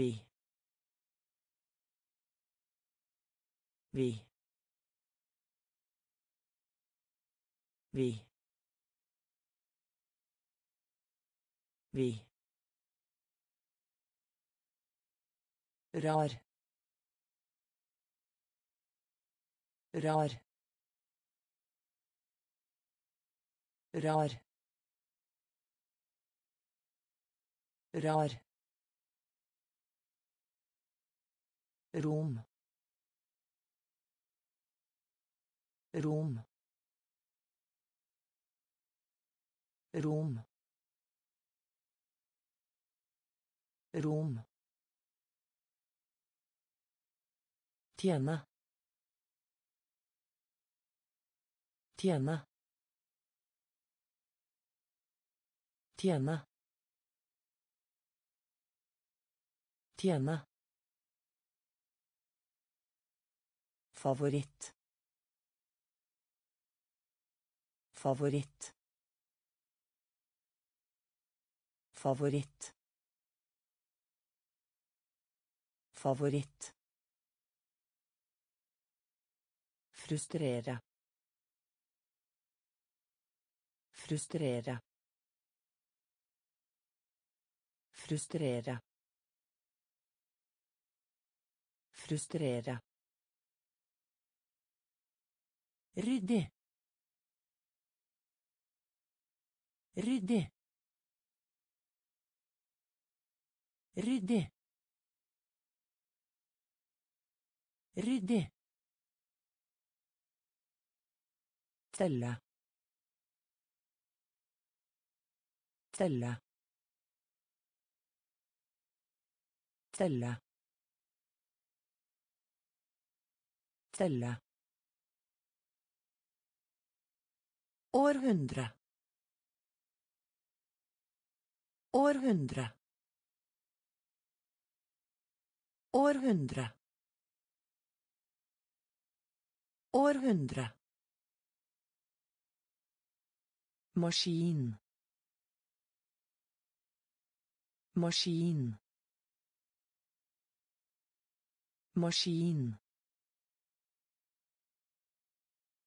Vi. Vi. Vi. Vi. rar rar rar rar rom rom rom rom tjene tjene tjene tjene favoritt. Favoritt. Favoritt. Favoritt. Frustrere. Frustrere. Frustrere. Frustrere ryddig ryddig ryddig ryddig telle telle telle telle Århundre. Århundre. Århundre. Århundre. Maskin. Maskin. Maskin.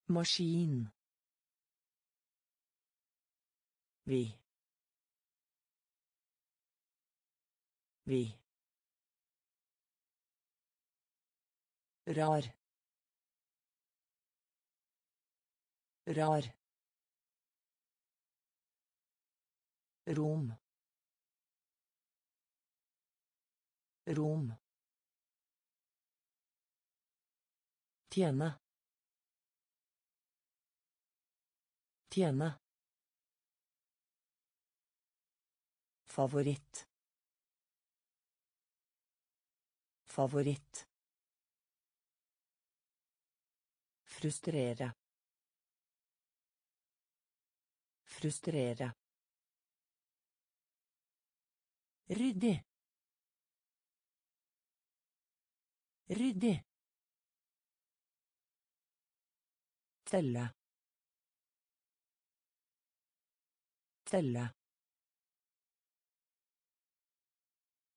Maskin. Vi. Vi. Rar. Rar. Rom. Rom. Tjene. Tjene. Favoritt. Favoritt. Frustrere. Frustrere. Ryddig. Ryddig. Telle. Telle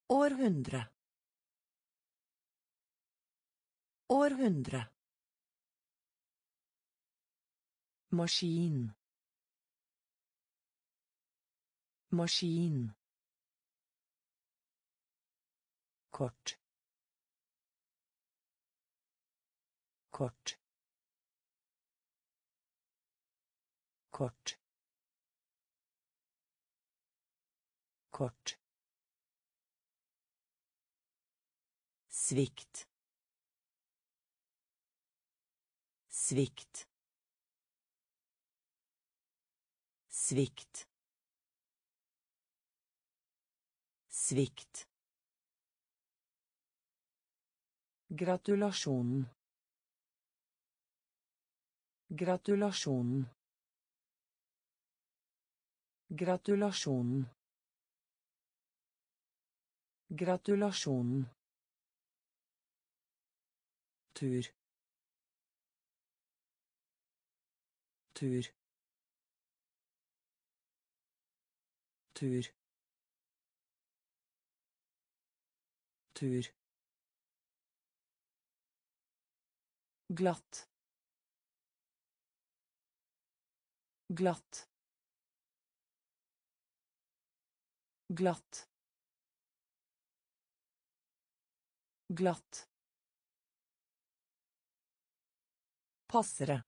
Århundre. Århundre. Maskin. Maskin. Kort. Kort. Kort. Kort. Svikt. Svikt. Svikt. Svikt. Gratulasjonen. Gratulasjonen. Gratulasjonen. Gratulasjonen. Tur. Tur. Tur. Tur. Glatt. Glatt. Glatt. Glatt Passere.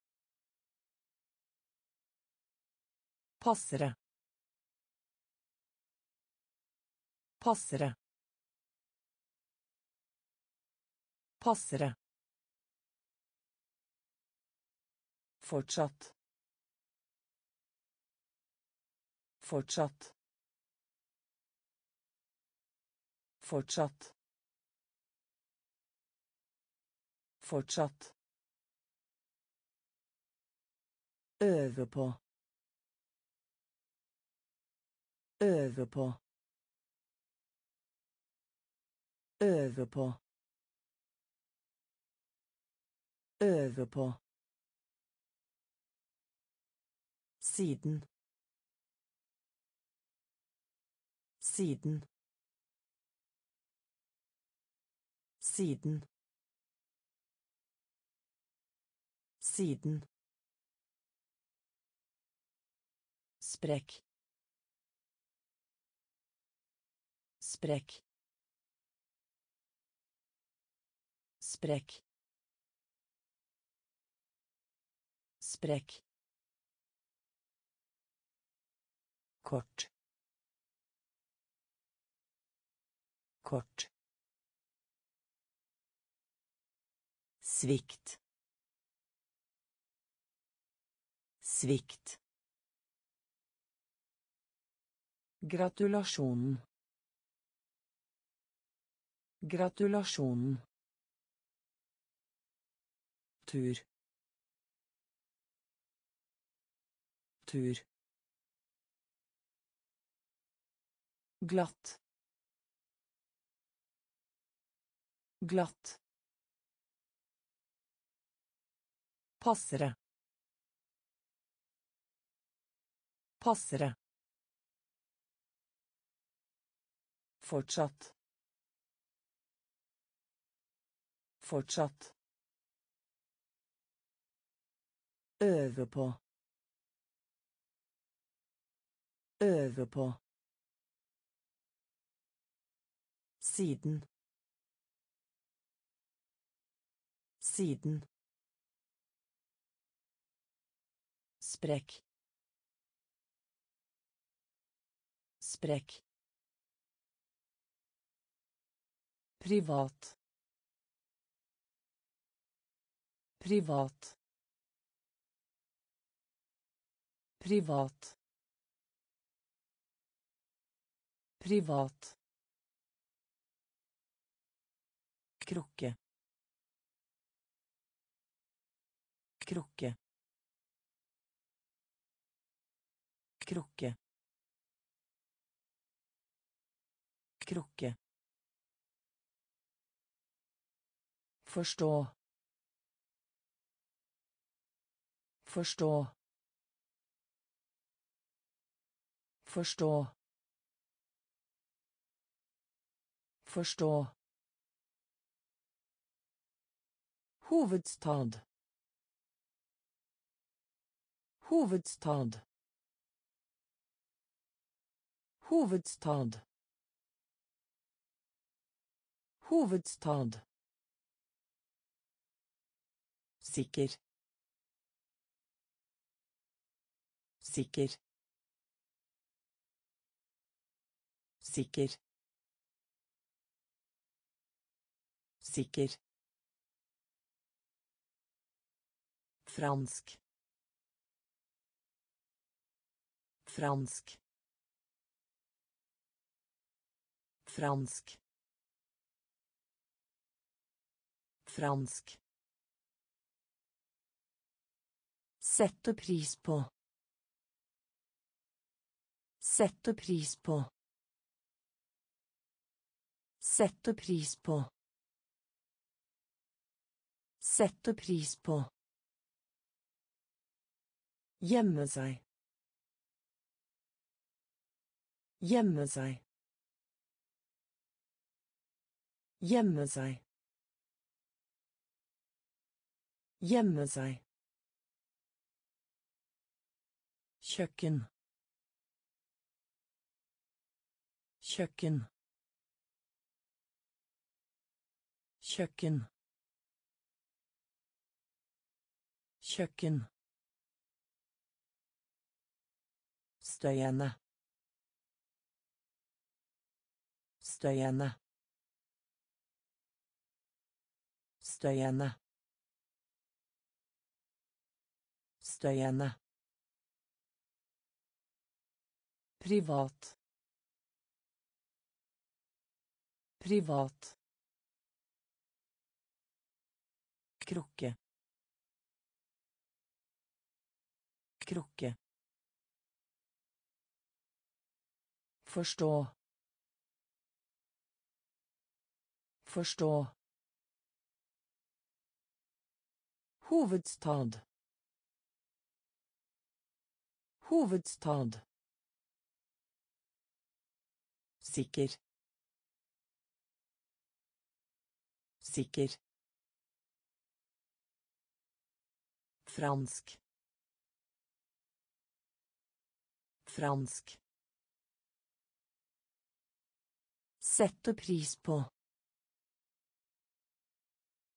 Passere. Passere. Passere. Fortsatt. Fortsatt. Fortsatt. Fortsatt. Øve på. Øve på. Øve på. Øve på. Siden. Siden. Siden. Siden. Sprekk. Sprekk. Sprekk. Sprekk. Kort. Kort. Svikt. Svikt Gratulasjonen. Gratulasjonen. Tur. Tur. Glatt. Glatt. Passere. Passere. Fortsatt. Fortsatt. Øve på. Øve på. Siden. Siden. Sprekk. Sprekk. Privat. Privat. Privat. Privat. Krukke. Krukke. Krukke. Krukke Forstå. Forstå. Forstå. Forstå. Hovedstad. Hovedstad. Hovedstad. Hovedstad. Sikker. Sikker. Sikker. Sikker. Fransk. Fransk. Fransk. Fransk Sette pris på. Sette pris på. Sette pris på. Sette pris på. Kjøkken. Kjøkken. Kjøkken. Kjøkken. Støyende. Støyende. Støyende. Støyende. Privat. Privat. Krukke. Krukke. Forstå. Forstå. Hovedstad. Hovedstad. Sikker. Sikker. Fransk. Fransk. Sette pris på.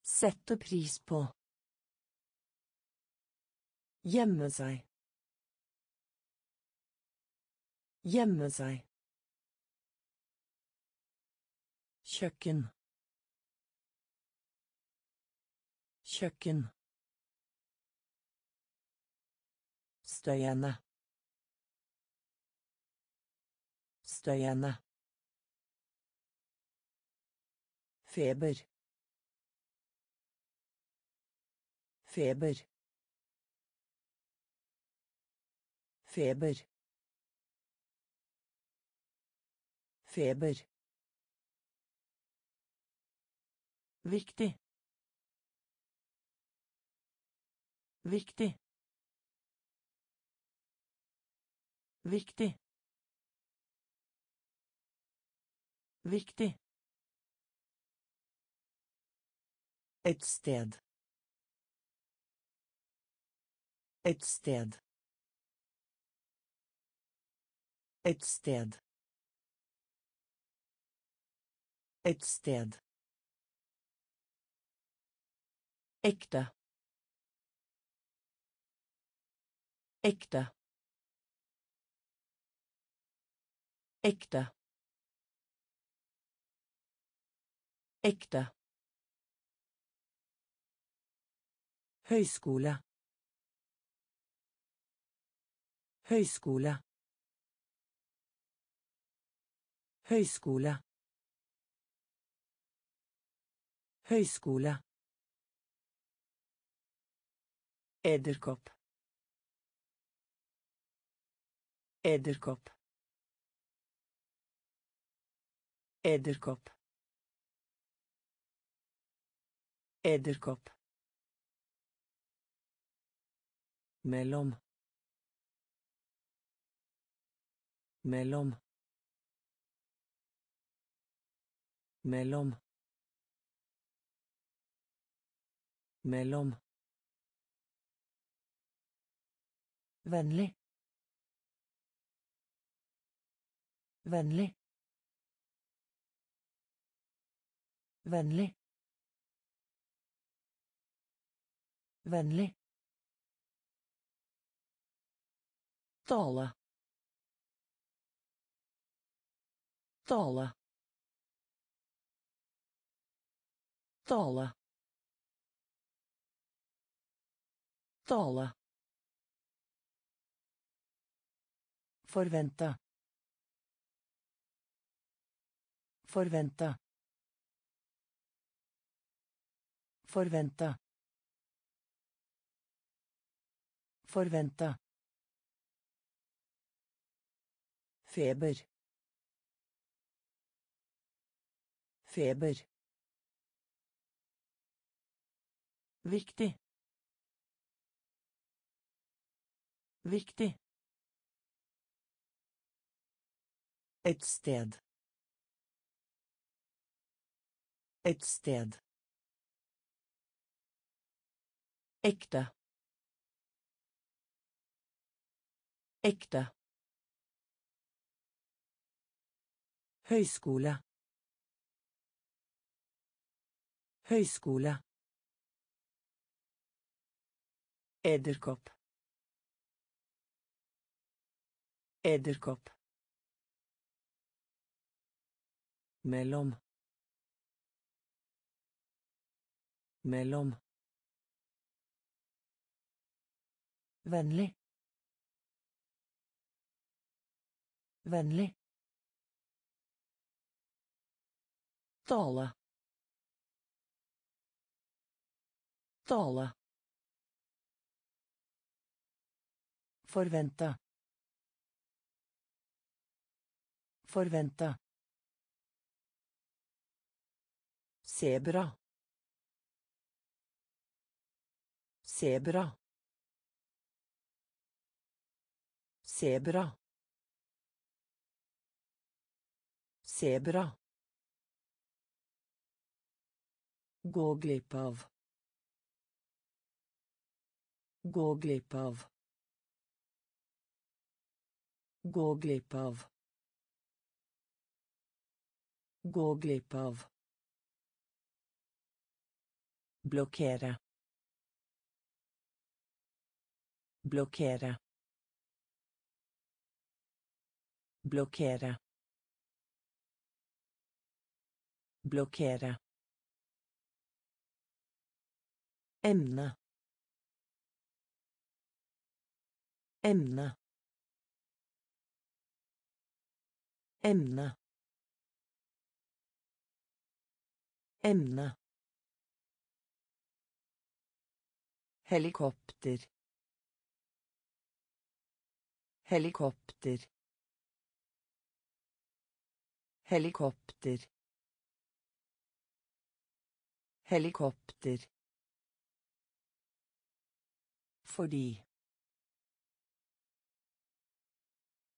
Sette pris på. Gjemme seg. Gjemme seg. Kjøkken. Kjøkken. Støyende. Støyende. Feber. Feber. Feber. Feber. Viktig. Viktig. Viktig. Viktig. Et sted. Et sted. Et sted. Et sted. Ekte. Ekte. Ekte. Ekte. Høyskole. Høyskole. Høyskole. Høyskole. Edderkopp. Edderkopp. Edderkopp. Edderkopp. Mellom. Mellom. Mellom. Mellom. Vennlig. Vennlig. Vennlig. Vennlig. Tale. Tale. Tale. Tale. Forvente. Forvente. Forvente. Forvente. Feber. Feber. Viktig. Viktig. Et sted. Et sted. Ekte. Ekte. Høyskole. Høyskole. Edderkopp. Edderkopp. Mellom. Mellom. Vennlig. Vennlig. Tale. Tale. Forvente. Forvente. Sebra. Sebra. Sebra. Sebra. Goglepav. Goglepav. Goglepav. Goglepav. Blokkere. Blokkere. Blokkere. Blokkere. Emne. Emne. Emne. Emne. Helikopter. Helikopter. Helikopter. Helikopter. Fordi.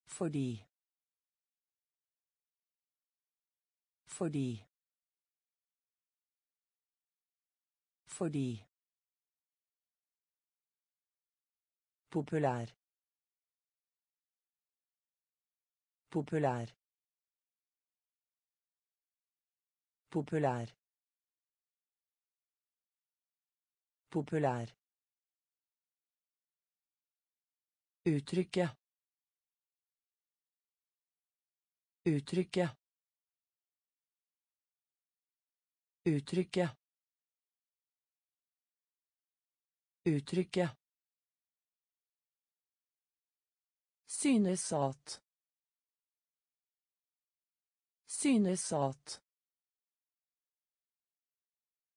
Fordi. Fordi. Fordi. Populær. Populær. Populær. Populær. Uttrykke. Uttrykke. Uttrykke. Uttrykke. Synesat. Synesat.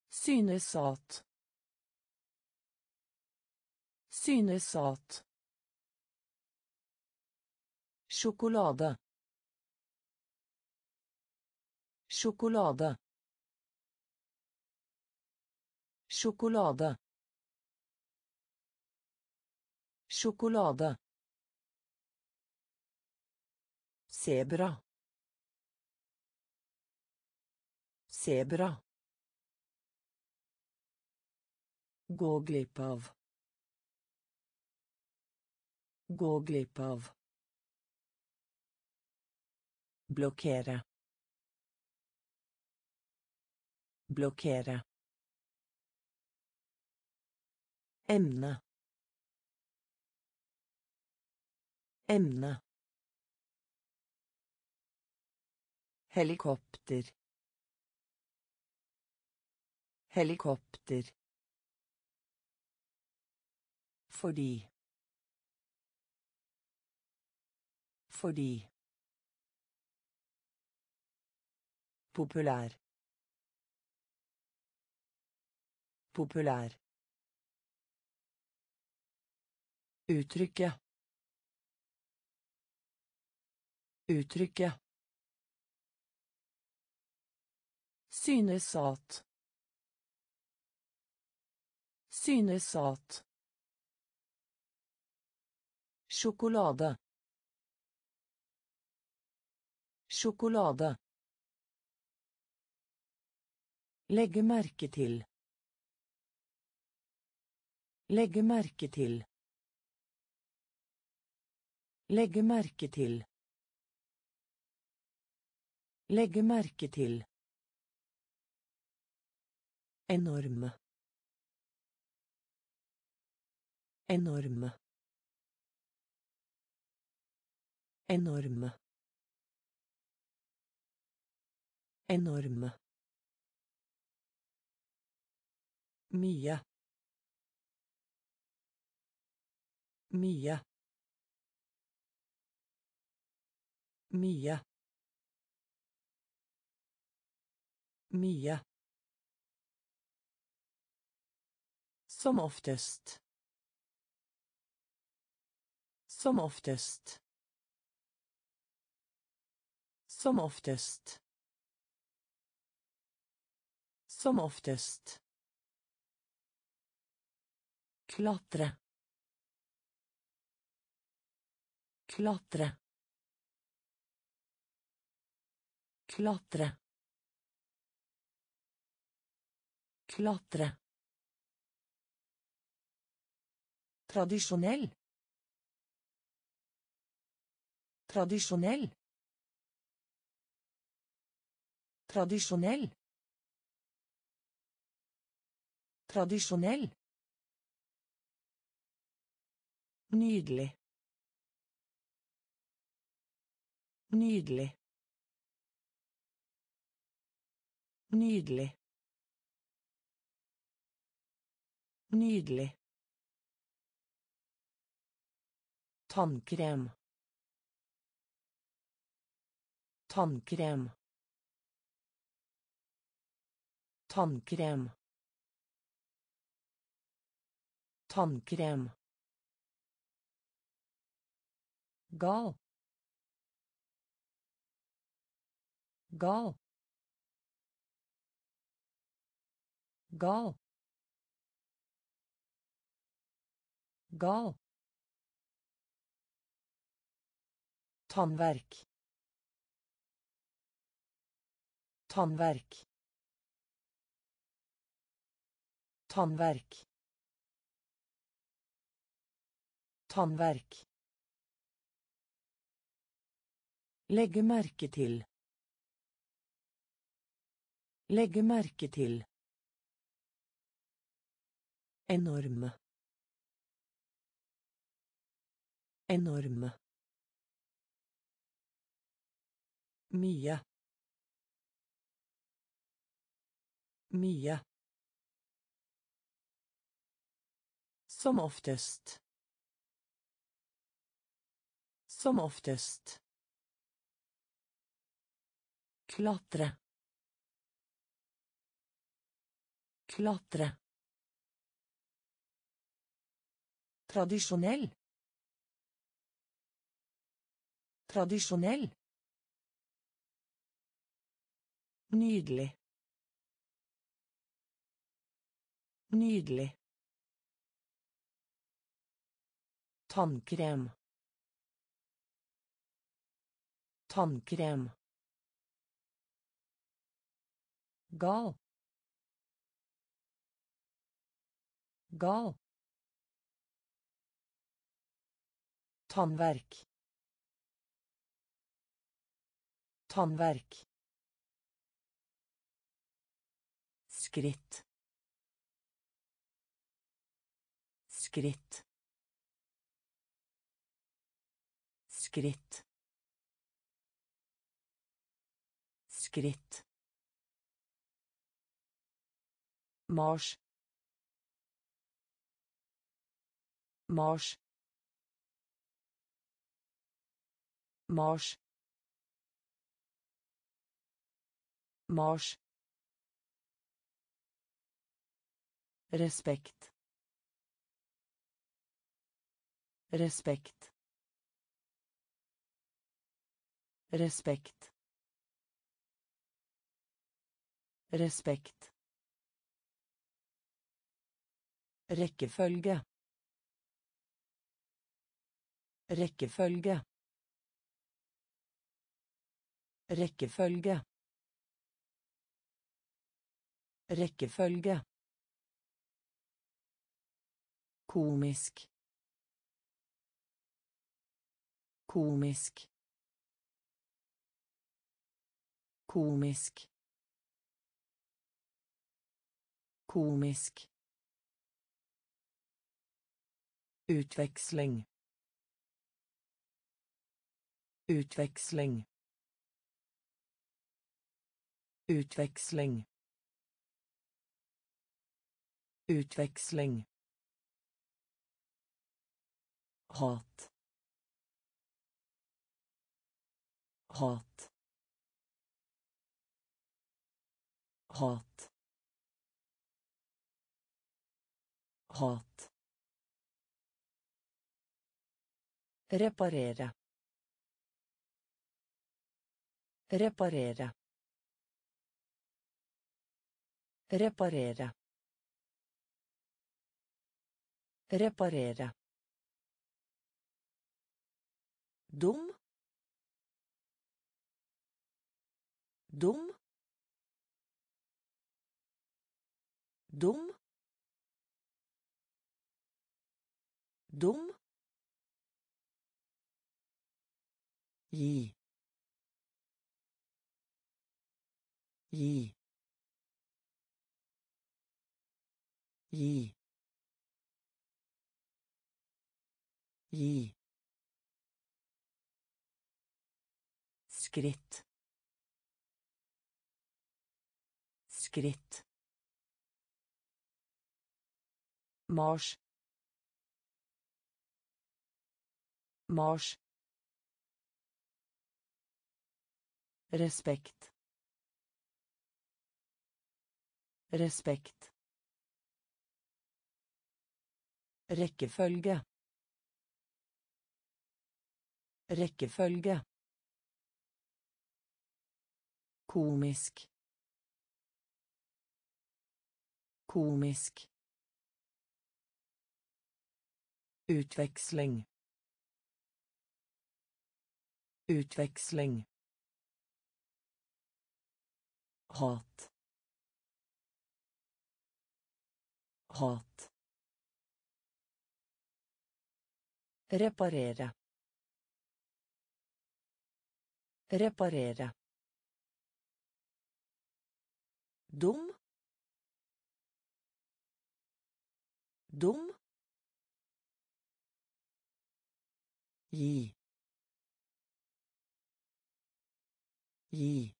Synesat. Synesat. Sjokolade. Sjokolade. Sjokolade. Sjokolade. Sebra. Sebra. Gå glipp av. Gå glipp av. Blokkere. Blokkere. Emne. Emne. Helikopter. Helikopter. Fordi. Fordi. Populær. Populær. Uttrykke. Uttrykke. Synes at. Synes at. Sjokolade. Sjokolade. Legge merke til. Legge merke til. Legge merke til. Legge merke til. Enorme. Enorme. Enorme. Enorme. Mye. Mye. Mye. Mye. Som oftest. Som oftest. Som oftest. Som oftest. Klatre. Klatre. Klatre. Klatre. Tradisjonell. Tradisjonell. Tradisjonell. Tradisjonell. Nydelig. Nydelig. Nydelig. Nydelig. Tannkrem. Tannkrem. Tannkrem. Tannkrem. Gal. Gal. Gal. Gal. Tannverk. Tannverk. Tannverk. Tannverk. Legge merke til. Legge merke til. Enorme. Enorme. Mye. Mye. Som oftest. Som oftest. Klatre. Klatre. Tradisjonell. Tradisjonell. Nydelig. Nydelig. Tannkrem. Tannkrem. Gal. Gal. Tannverk. Tannverk. Skritt. Skritt. Skritt. Skritt. Mars. Mars. Mars. Mars. Respekt. Respekt. Respekt. Respekt. Rekkefølge. Rekkefølge. Rekkefølge. Rekkefølge. Komisk. Komisk. Komisk. Komisk. Utveksling. Utveksling. Utveksling. Utveksling. Hat. Hat. Hat. Hat. Reparere. Reparere. Reparere. Reparere dom dom dom dom i i i i skritt skritt marsj marsj Respekt. Respekt. Rekkefølge. Rekkefølge. Komisk. Komisk. Utveksling. Utveksling. hat hat reparere reparere dum dum gi gi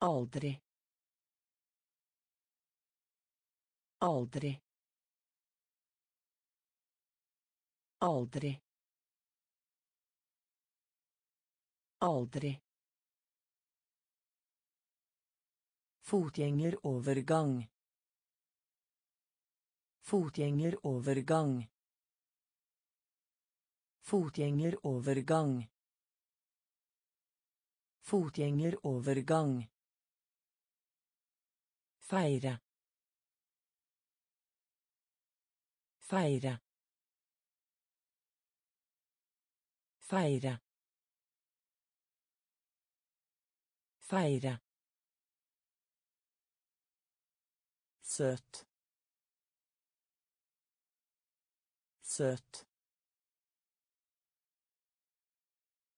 Aldri. Aldri. Aldri. Aldri. Fotgjengerovergang. Fotgjengerovergang. Fotgjengerovergang. Fotgjengerovergang. Feire. Feire. Feire. Feire. Søt. Søt.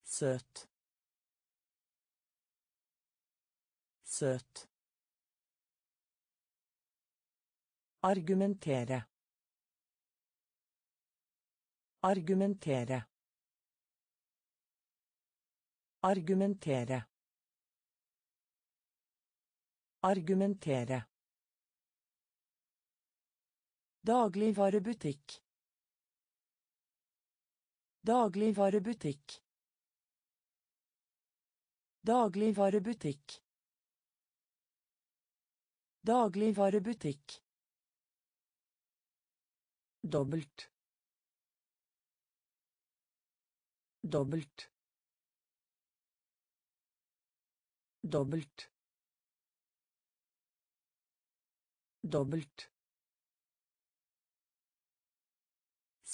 Søt. Søt. Argumentere. Argumentere. Argumentere. Argumentere. Dagligvarebutikk. Dagligvarebutikk. Dagligvarebutikk. Dagligvarebutikk. dobbelt dobbelt dobbelt dobbelt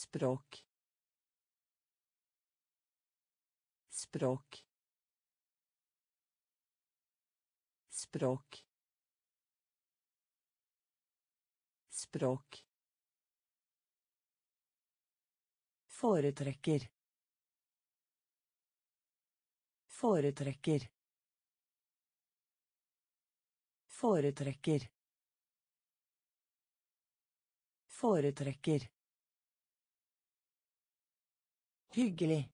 språk. Språk. Språk. Språk. Foretrekker. Foretrekker. Foretrekker. Foretrekker Hyggelig.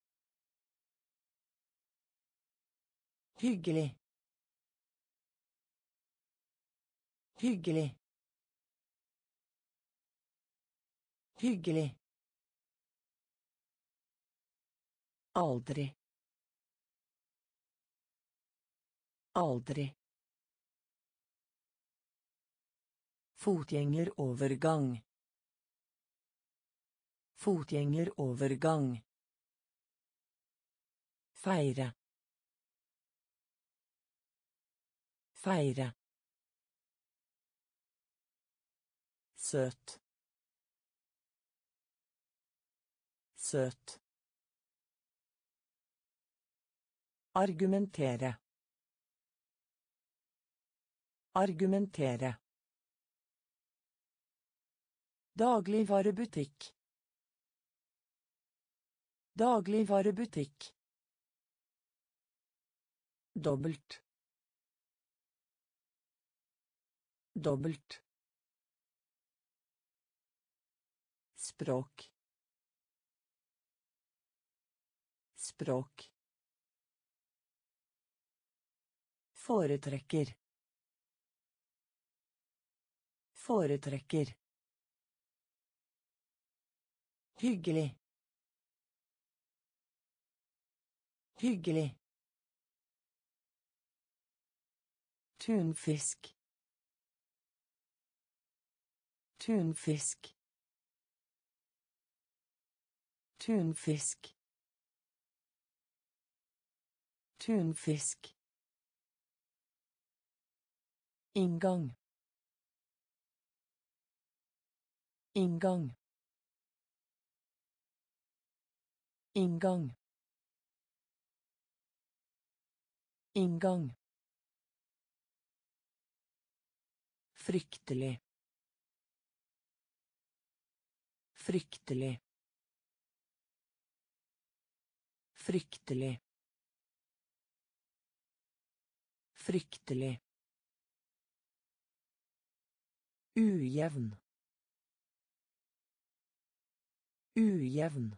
Hyggelig. Hyggelig. Hyggelig. Aldri. Aldri. Fotgjengerovergang. Fotgjengerovergang. Feire. Feire. Søt. Søt. Argumentere. Argumentere. Dagligvarebutikk. Dagligvarebutikk dobbelt. Dobbelt. Språk. Språk. Foretrekker. Foretrekker. Hyggelig. Hyggelig Tunfisk. Tunfisk. Tunfisk. Tunfisk. Inngang. Inngang. Inngang. Inngang. Fryktelig. Fryktelig. Fryktelig. Fryktelig. Ujevn. Ujevn.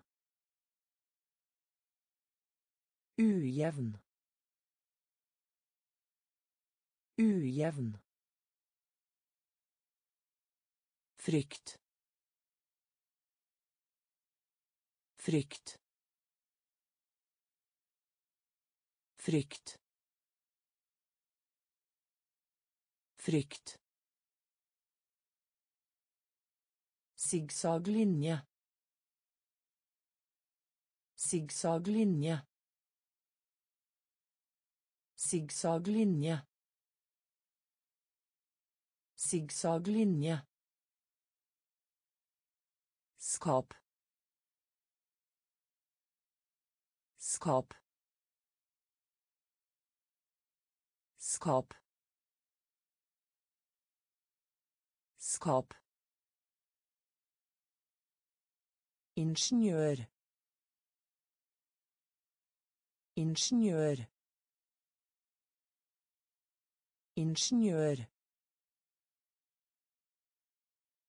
Ujevn. Ujevn. Frykt. Frykt. Frykt. Frykt. Sigsaglinje. Sigsaglinje. Sigsaglinje. Sigsaglinje skap. Skap. Skap. Skap. Ingeniør. Ingeniør. Ingeniør.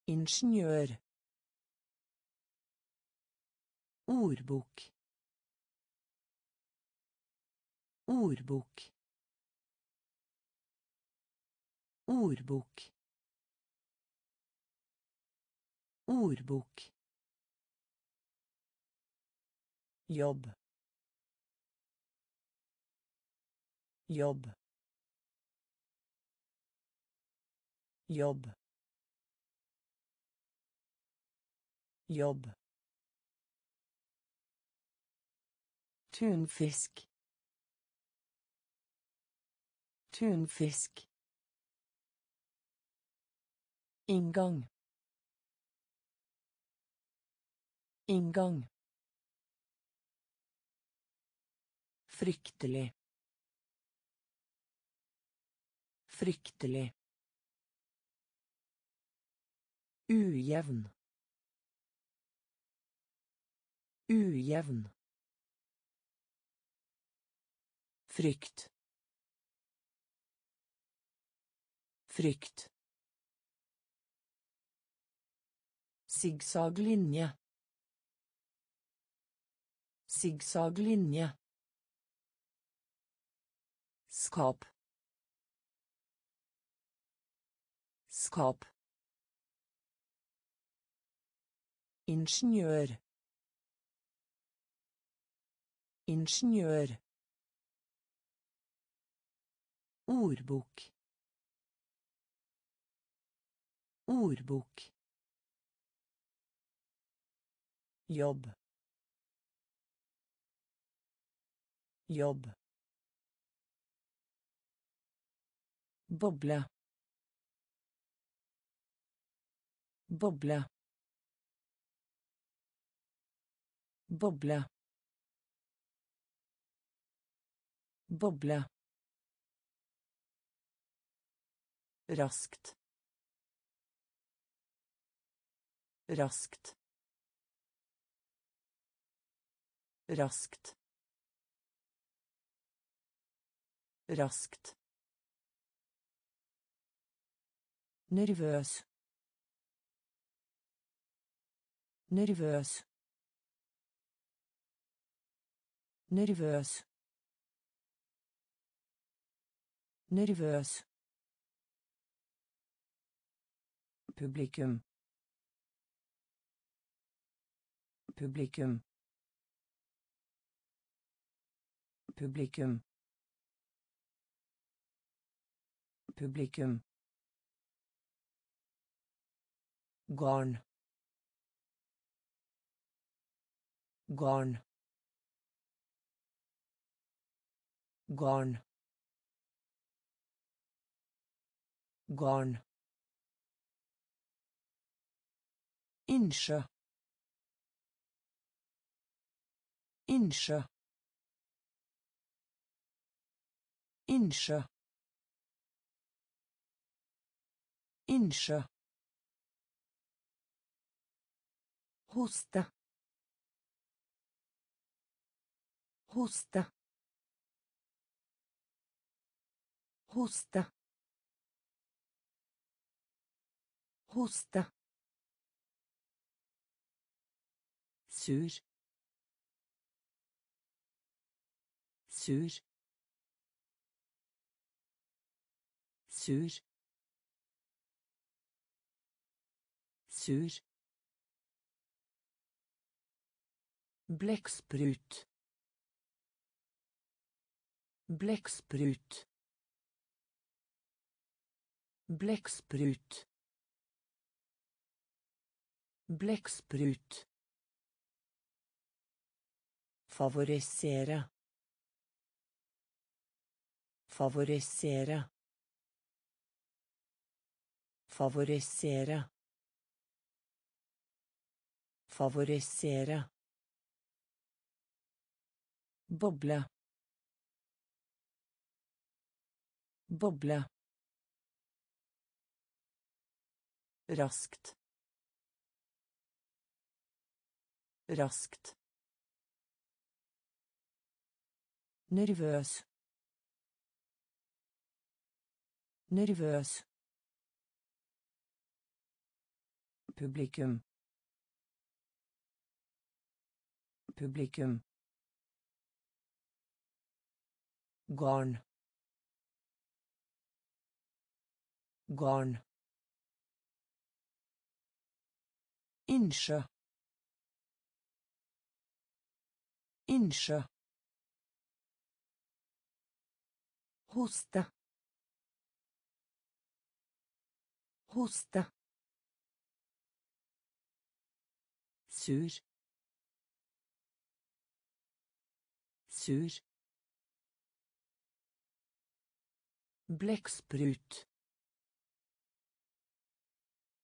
Ingeniør Ordbok. Ordbok. Ordbok. Ordbok. Jobb. Jobb. Jobb. Jobb. Tunfisk. Tunfisk. Inngang. Inngang. Fryktelig. Fryktelig. Ujevn. Ujevn. Frykt. Frykt. Sigsaglinje. Sigsaglinje. Skap. Skap. Ingeniør. Ingeniør. Ordbok. Ordbok. Jobb. Jobb. Boble. Boble. Boble. Boble. Raskt. Raskt. Raskt. Raskt. Nervøs. Nervøs. Nervøs. Nervøs. Publikum. Publikum. Publikum. Publikum. Gone. Gone. Gone. Gone. Innsjø. Innsjø. Innsjø. Innsjø. Hoste. Hoste. Hoste. Hoste. Sur. Sur. Sur. Sur. Blekksprut. Blekksprut. Blekksprut. Blekksprut. Favorisere. Favorisere. Favorisere. Favorisere. Boble. Boble. Raskt. Raskt. Nervøs. Nervøs. Publikum. Publikum. Garn. Garn. Innsjø. Innsjø. Hoste. Hoste. Sur. Sur. Blekksprut.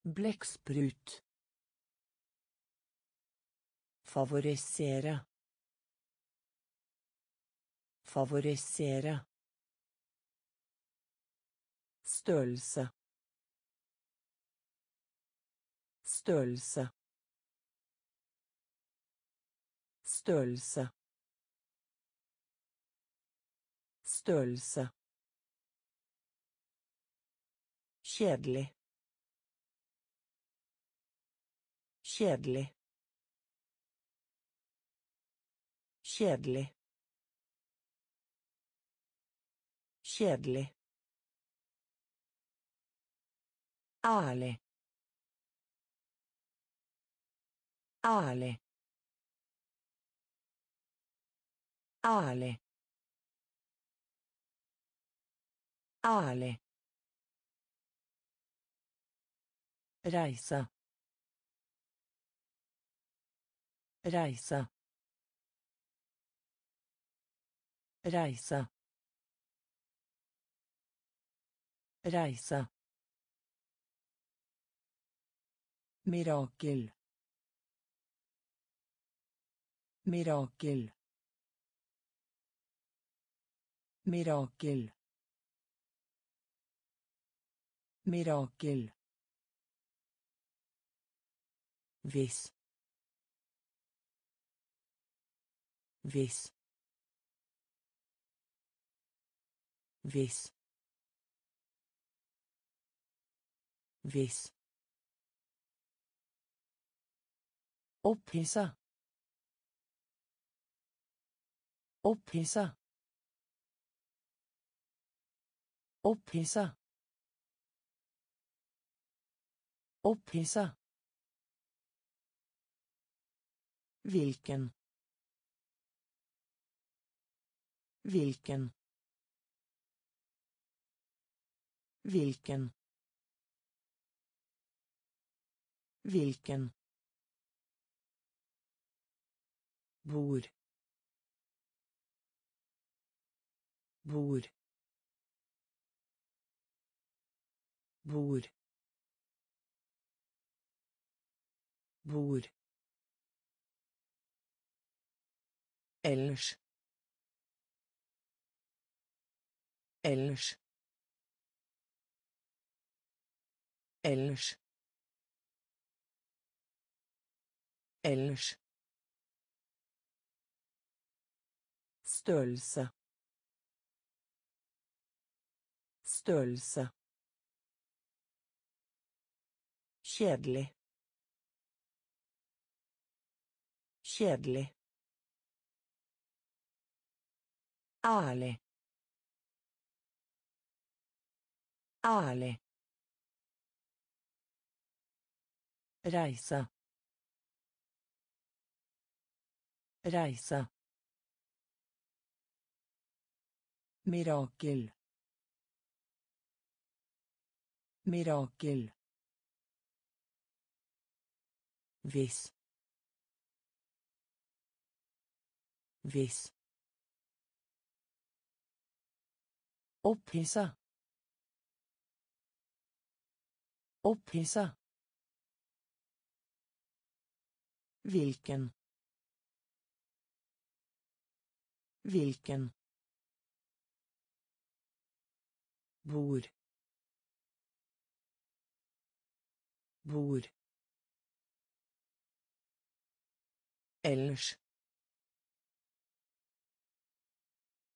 Blekksprut. Favorisere. Favorisere. Størrelse. Størrelse. Størrelse. Størrelse. Kjedelig. Kjedelig. Kjedelig. Kjedelig. Ale. Ale. Ale. Ale. Reise. Reise. Reise. Reise. Mirakel. Mirakel. Mirakel. Mirakel. Hvis. Hvis. Hvis. Hvis. Opphissa. Opphissa. Opphissa. Opphissa. Hvilken. Hvilken. Hvilken. Hvilken. Bord. Bor bor bor ellers. Ellers. Ellers. Ellers Størrelse. Størrelse. Kjedelig. Kjedelig. Ærlig. Ærlig. Reise. Reise. Mirakel. Mirakel. Hvis. Hvis. Opphissa. Opphissa. Hvilken. Hvilken. Bord. Bor ellers.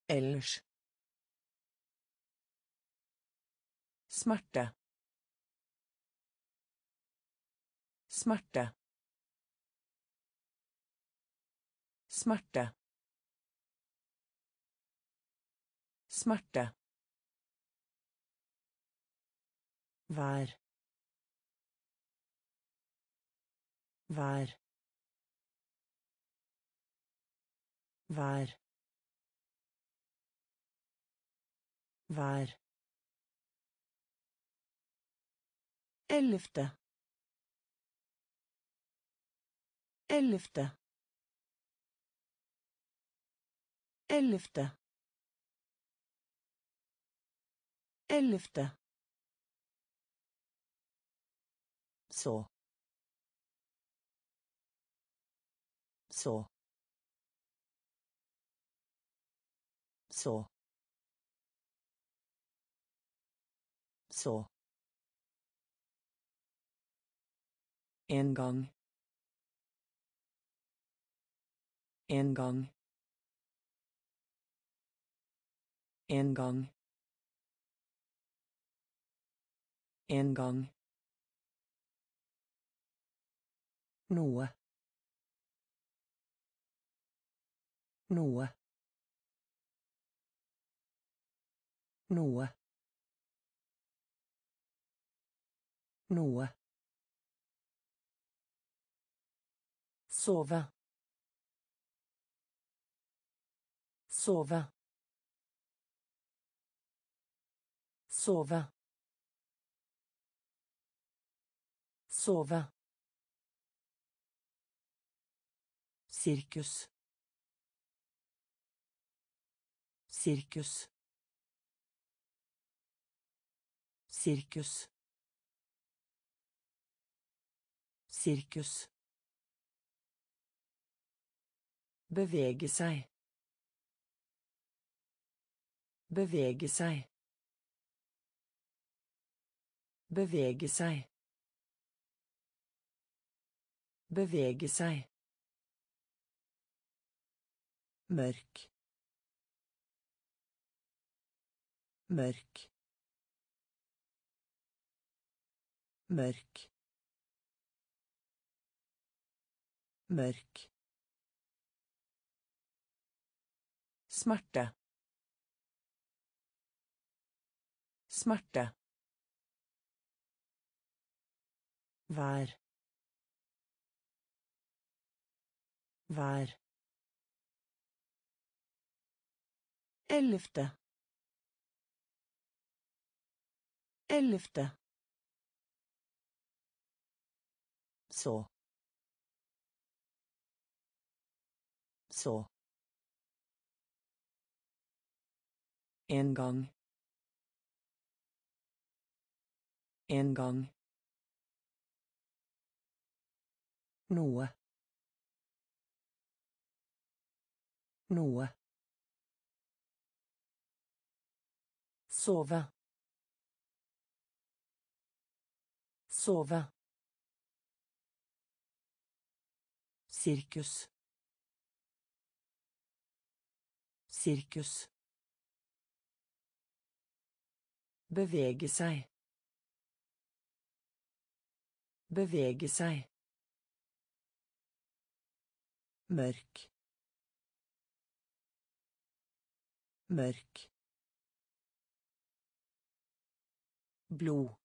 Ellers. Smerte. Smerte. Smerte. Smerte vær. Vær. Vær. Vær. Ellevte ellevte ellevte ellevte så så så Så. En gang. En gang. Noe. Noe. Noe. Noe. Sove. Sove. Sove. Sove. Sirkus. Sirkus. Sirkus. Sirkus. Bevege seg. Bevege seg. Bevege seg. Bevege seg. Mørk. Mørk. Mørk. Mørk. Smerte. Smerte. Vær. Vær. Ellevte. Ellevte. Så. Så. En gang. En gang. Noe. Noe. Sove. Sove. Sirkus. Sirkus. Bevege seg. Bevege seg. Mørk. Mørk. Blod.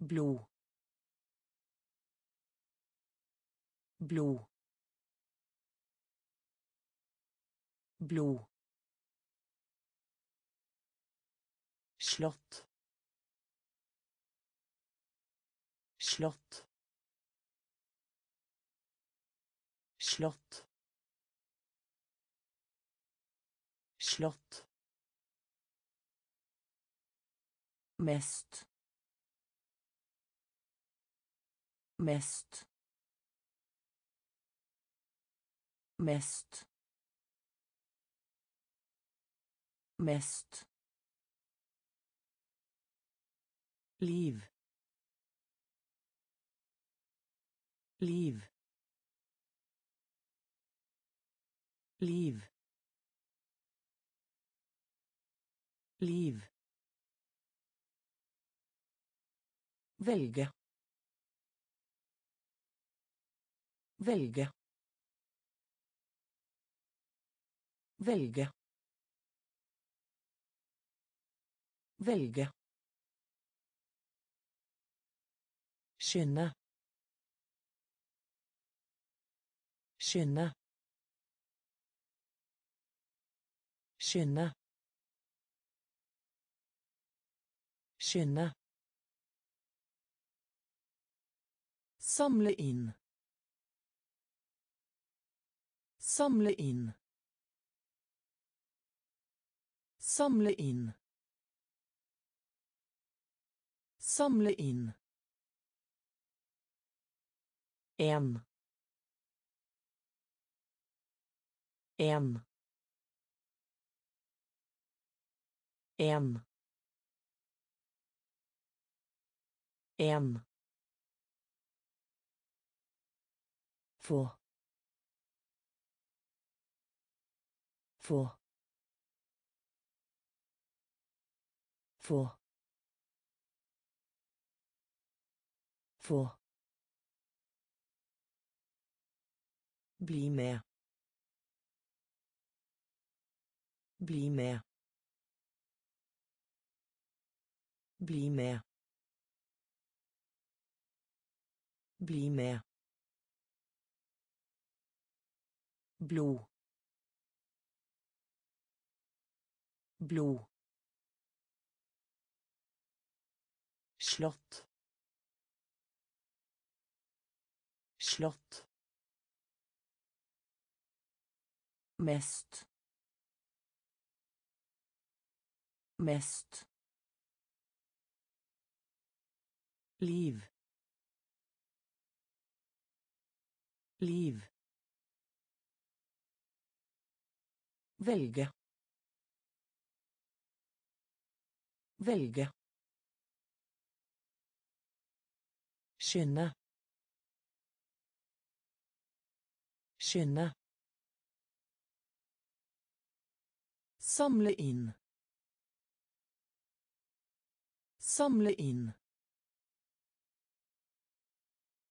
Blod. Blod. Blod. slott slott slott slott mest mest mest mest Liv. Liv. Liv. Liv. Velge. Velge. Velge. Velge. Skynde. Skynde. Skynde. Skynde. Samle inn. Samle inn. Samle inn. Samle inn. En. En. En. En. Få. Få. Få. Få. Bli med. Bli med. Blod. Blod. Slott. Slott. Mest. Mest. Liv. Liv velge velge skynde skynde Samle inn. Samle inn.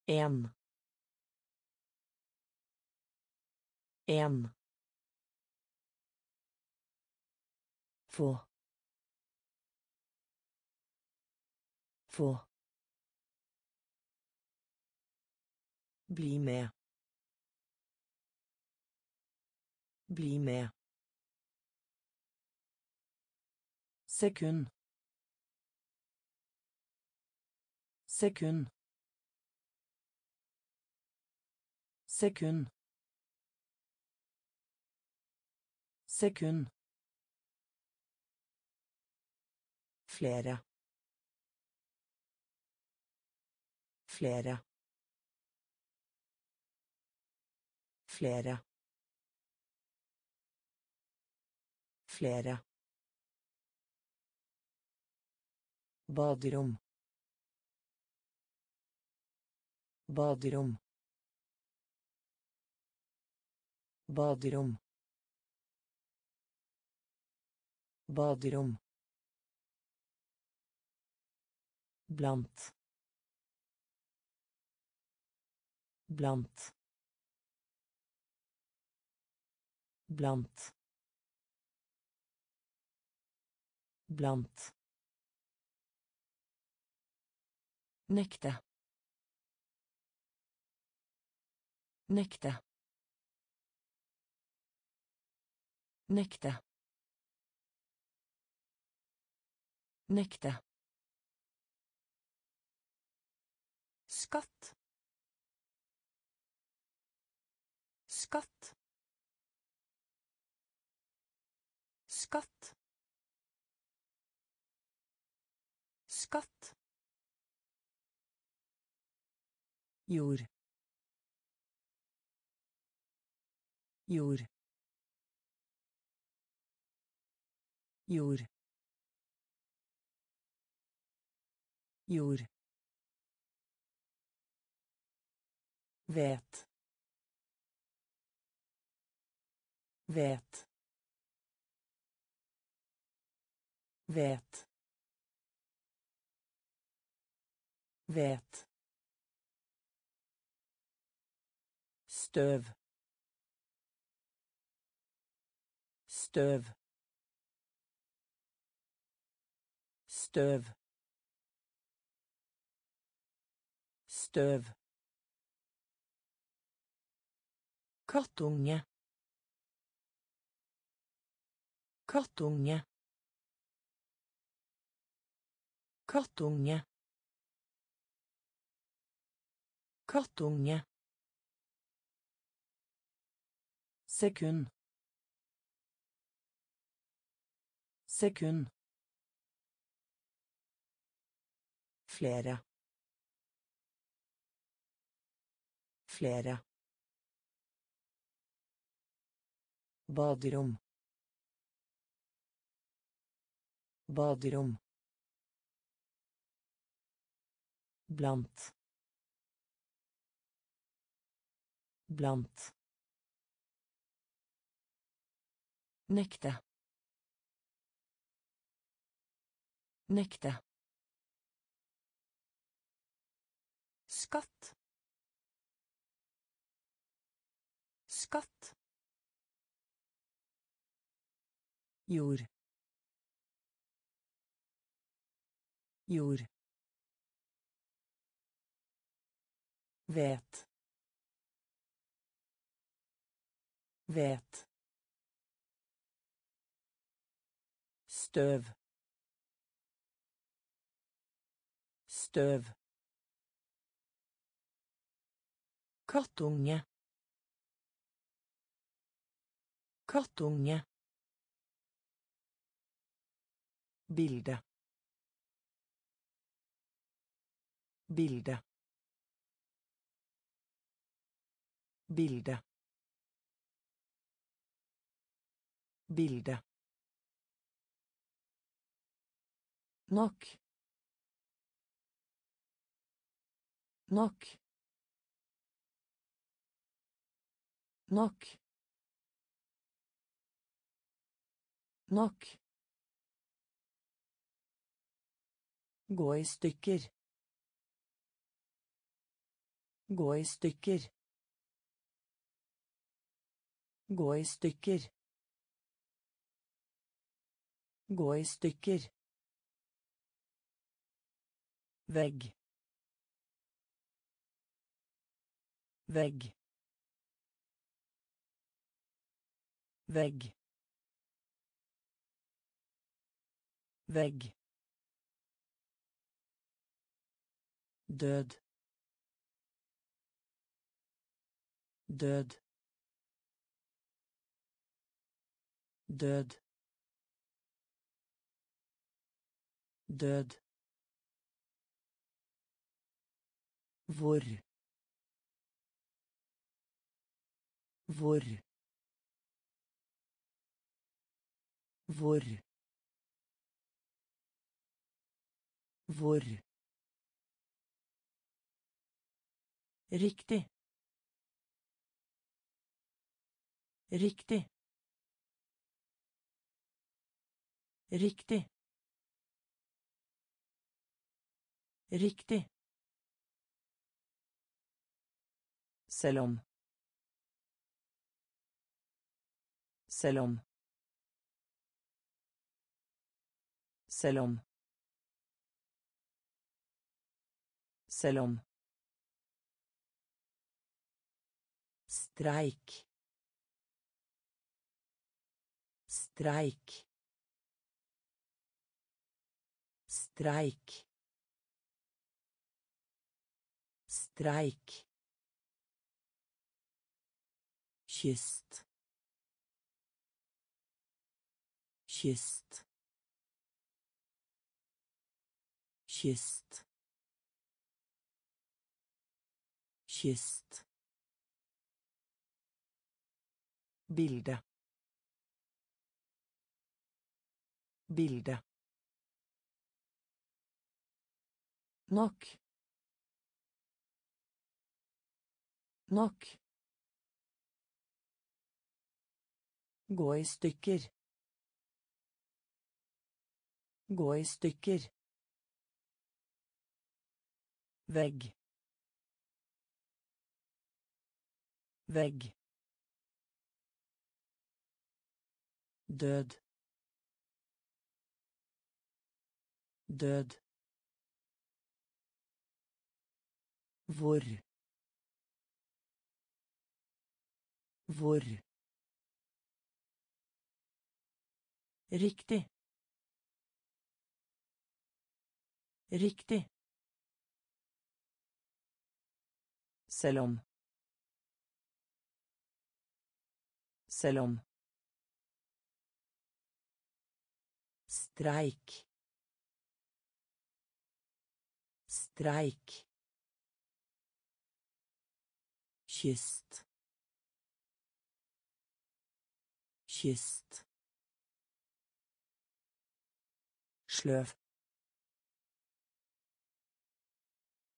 En. En. Få. Få. Bli med. Bli med. Sekund. Sekund. Sekund. Sekund. Flere. Flere. Flere. Flere. Baderom. Baderom. Baderom. Baderom. Blant. Blant. Blant. Blant. Nekte. Nekte. Nekte. Nekte. Skatt. Skatt. Skatt. Skatt. Jord. Jord. Jord. Jord. Vet. Vet. Vet. Vet. Støv. Støv. Støv. Støv. Kattunge. Kattunge. Kattunge. Kattunge. Sekund. Sekund. Flere. Flere. Baderom. Baderom. Blant. Blant. Nekte. Nekte. Skatt. Jord. Jord. Vet. Vet. Støv. Støv. Kattunge. Bilde. Bilde. Bilde. Bilde. Nok. Nok. Nok. Nok. Gå i stykker. Gå i stykker. Gå i stykker. Gå i stykker. Vegg. Vegg. Vegg. Vegg. Død. Død. Død. Død. Hvor. Hvor. Hvor. Hvor. Riktig. Riktig. Riktig. Riktig. Selv om. Selv om. Selv om. Selv om. Streik. Streik. Streik. Streik. kyst kyst kyst kyst bilde bilde nok nok Gå i stykker. Gå i stykker. Vegg. Vegg. Død. Død. Hvor. Hvor. Riktig. Riktig. Selv om. Selv om. Streik. Streik. Kyst. Kyst. Schlürf.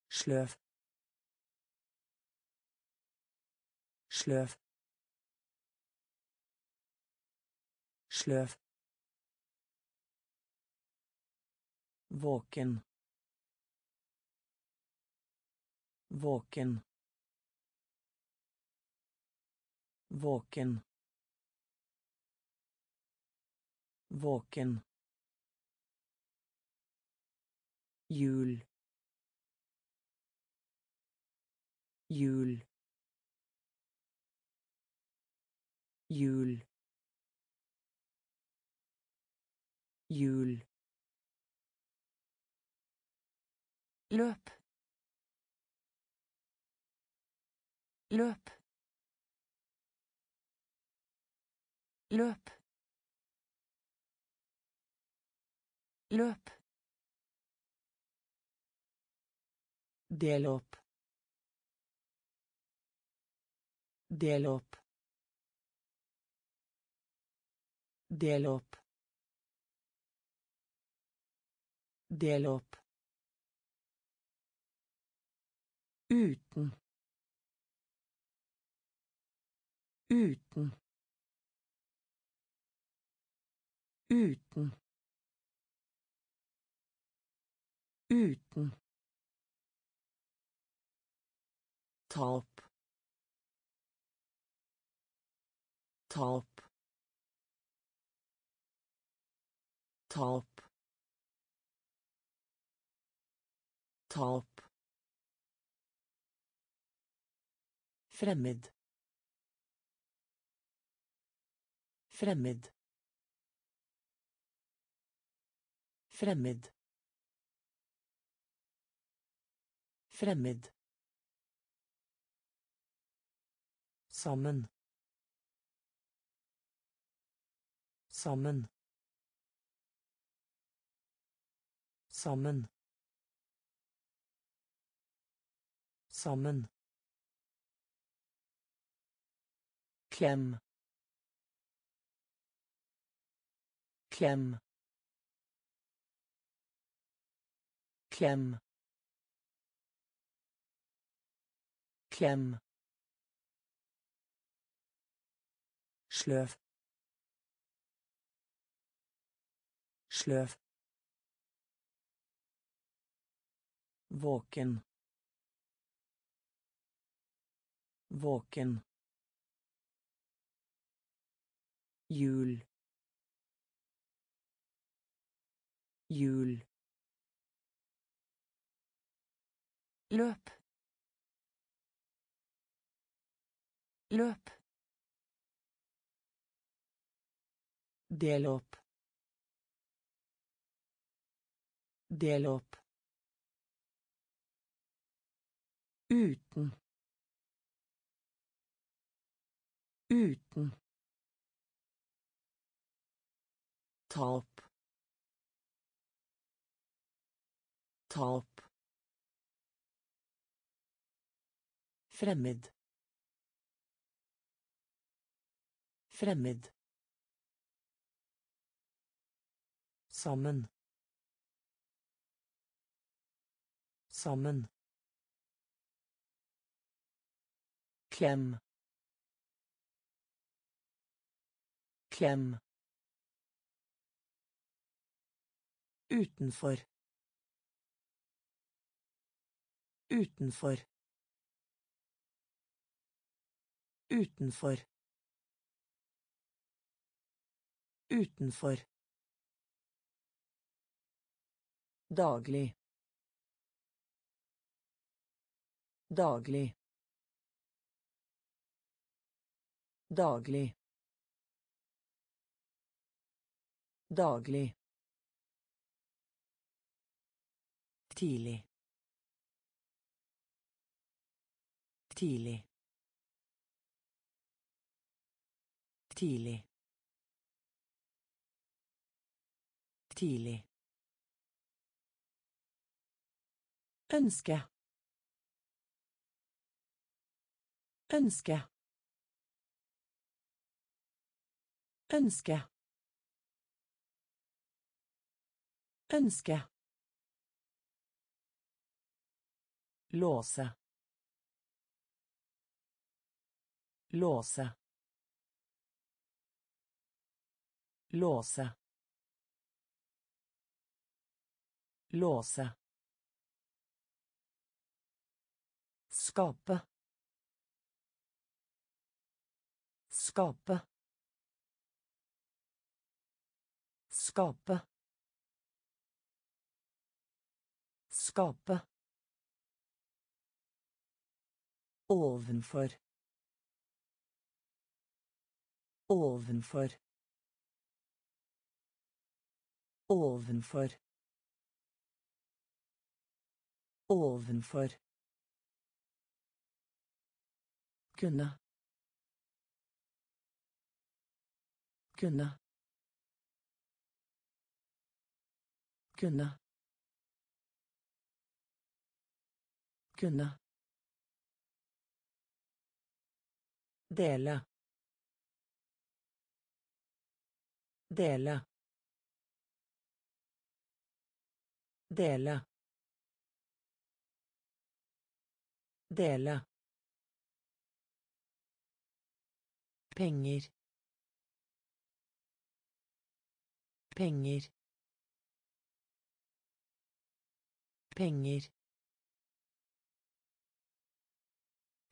Schlürf. Schlürf. Schlürf. Våken. Våken. Våken. Våken. Jul. Jul. Jul. Jul løp løp løp løp del opp del opp del opp del opp uten uten uten uten ta opp ta opp Fremmed. Fremmed. Fremmed. Fremmed. Sammen. Sammen. Sammen. Sammen. Klem. Klem. Klem. Klem. sløv sløv våken våken jul jul løp løp Del opp. Del opp. Uten. Uten. Ta opp. Fremmed. Fremmed. Sammen. Sammen. Klem. Klem. Utenfor. Utenfor. Utenfor. Utenfor. Daglig. Daglig. Daglig. Daglig. Tidlig. Tidlig. Tidlig. Tidlig. Ønske. Ønske. Ønske. Ønske. Låse. Låse. Låse. Låse. Skape. Skape. Skape. Skape. Ovenfor. Ovenfor. Ovenfor. Ovenfor. Kunne. Kunne. Kunne. Kunne. Dele. Dele. Dele. Dele. Penger. Penger. Penger.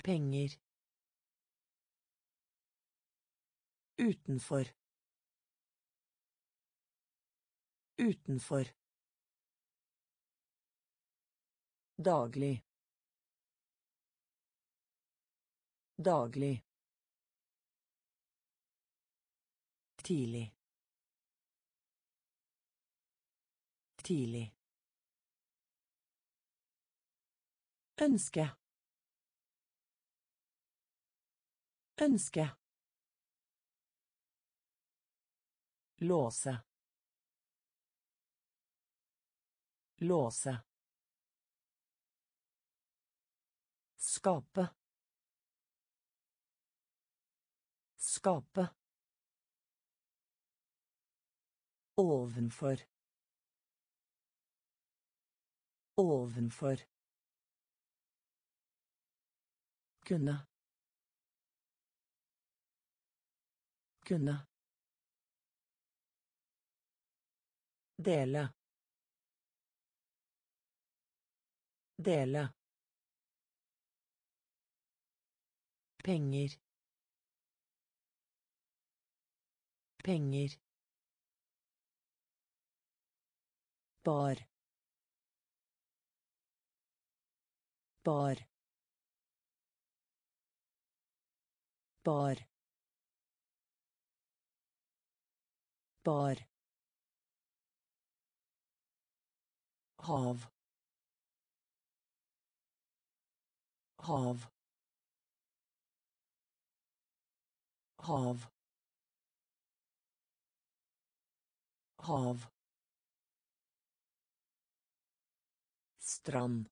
Penger. Utenfor. Utenfor. Daglig. Daglig. Tidlig. Tidlig. Ønske. Ønske. Låse. Låse. Skape. Skape. Ovenfor. Ovenfor. Kunne. Kunne. Dele. Dele. Penger. Penger. Bar. Bar. Bar. Bar. Hav. Hav. Hav. Hav. Strand.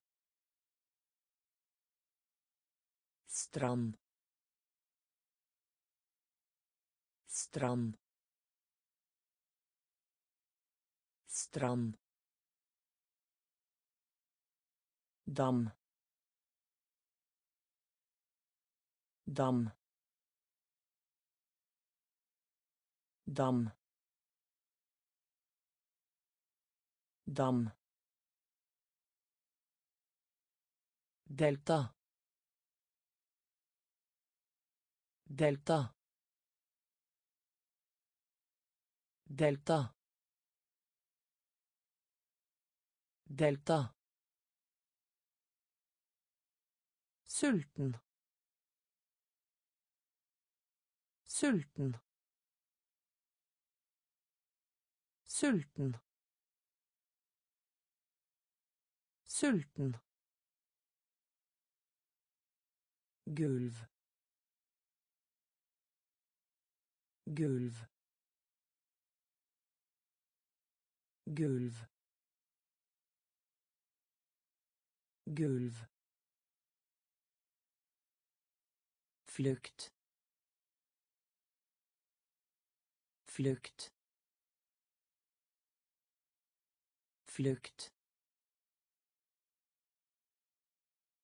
Strand. Strand. Strand dam. Dam. Dam. Dam. Delta. Delta. Delta. Delta Sulten. Sulten. Sulten. Sulten. Gulv. Gulv. Gulv. Gulv. Flukt. Flukt. flukt.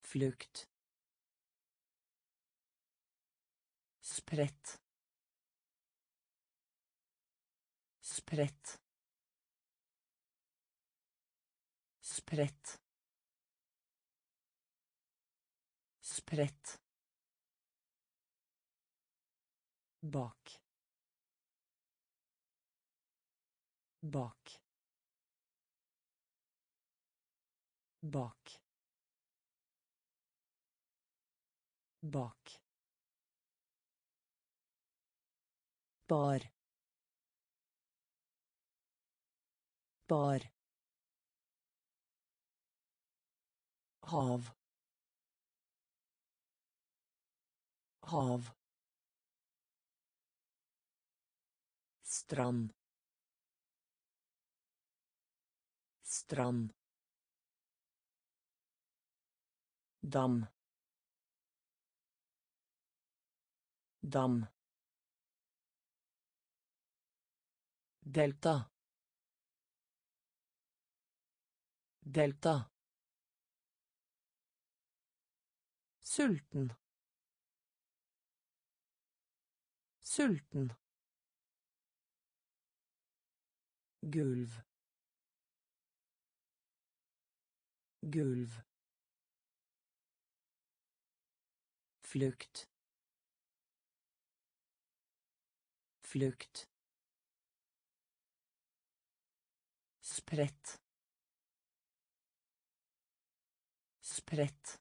Flukt. Spredt spredt spredt spredt bak bak bak bak bar bar hav. Hav strand. Strand. Dam. Dam. Delta. Delta. Sulten. Sulten gulv. Gulv. Flukt. Flukt. Spredt spredt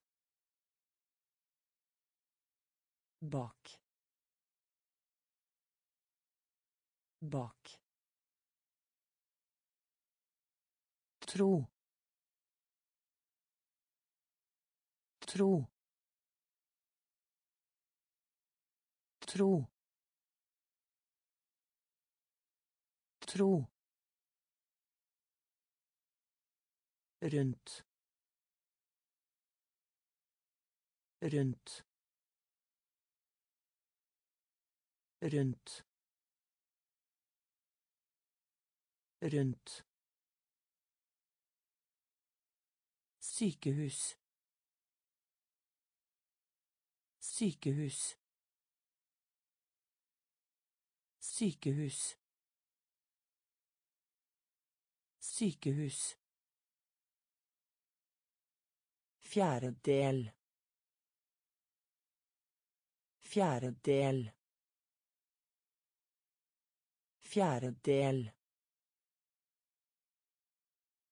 bak. Bak tro. Tro. Tro. Tro. Rundt. Rundt. Rundt. Rundt sykehus sykehus sykehus sykehus Fjerde del. Fjerde del. Fjerde del.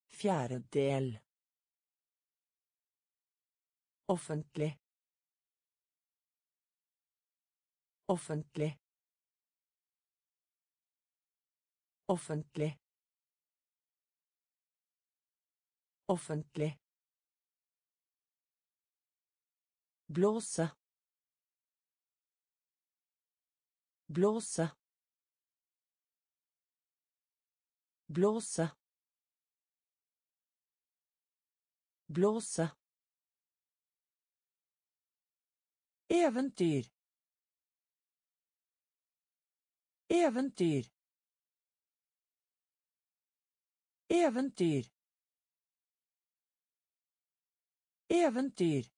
Fjerde del. Offentlig. Offentlig. Offentlig. Offentlig. Blåse. Blåse. Blåse. Blåse. Eventyr. Eventyr. Eventyr. Eventyr.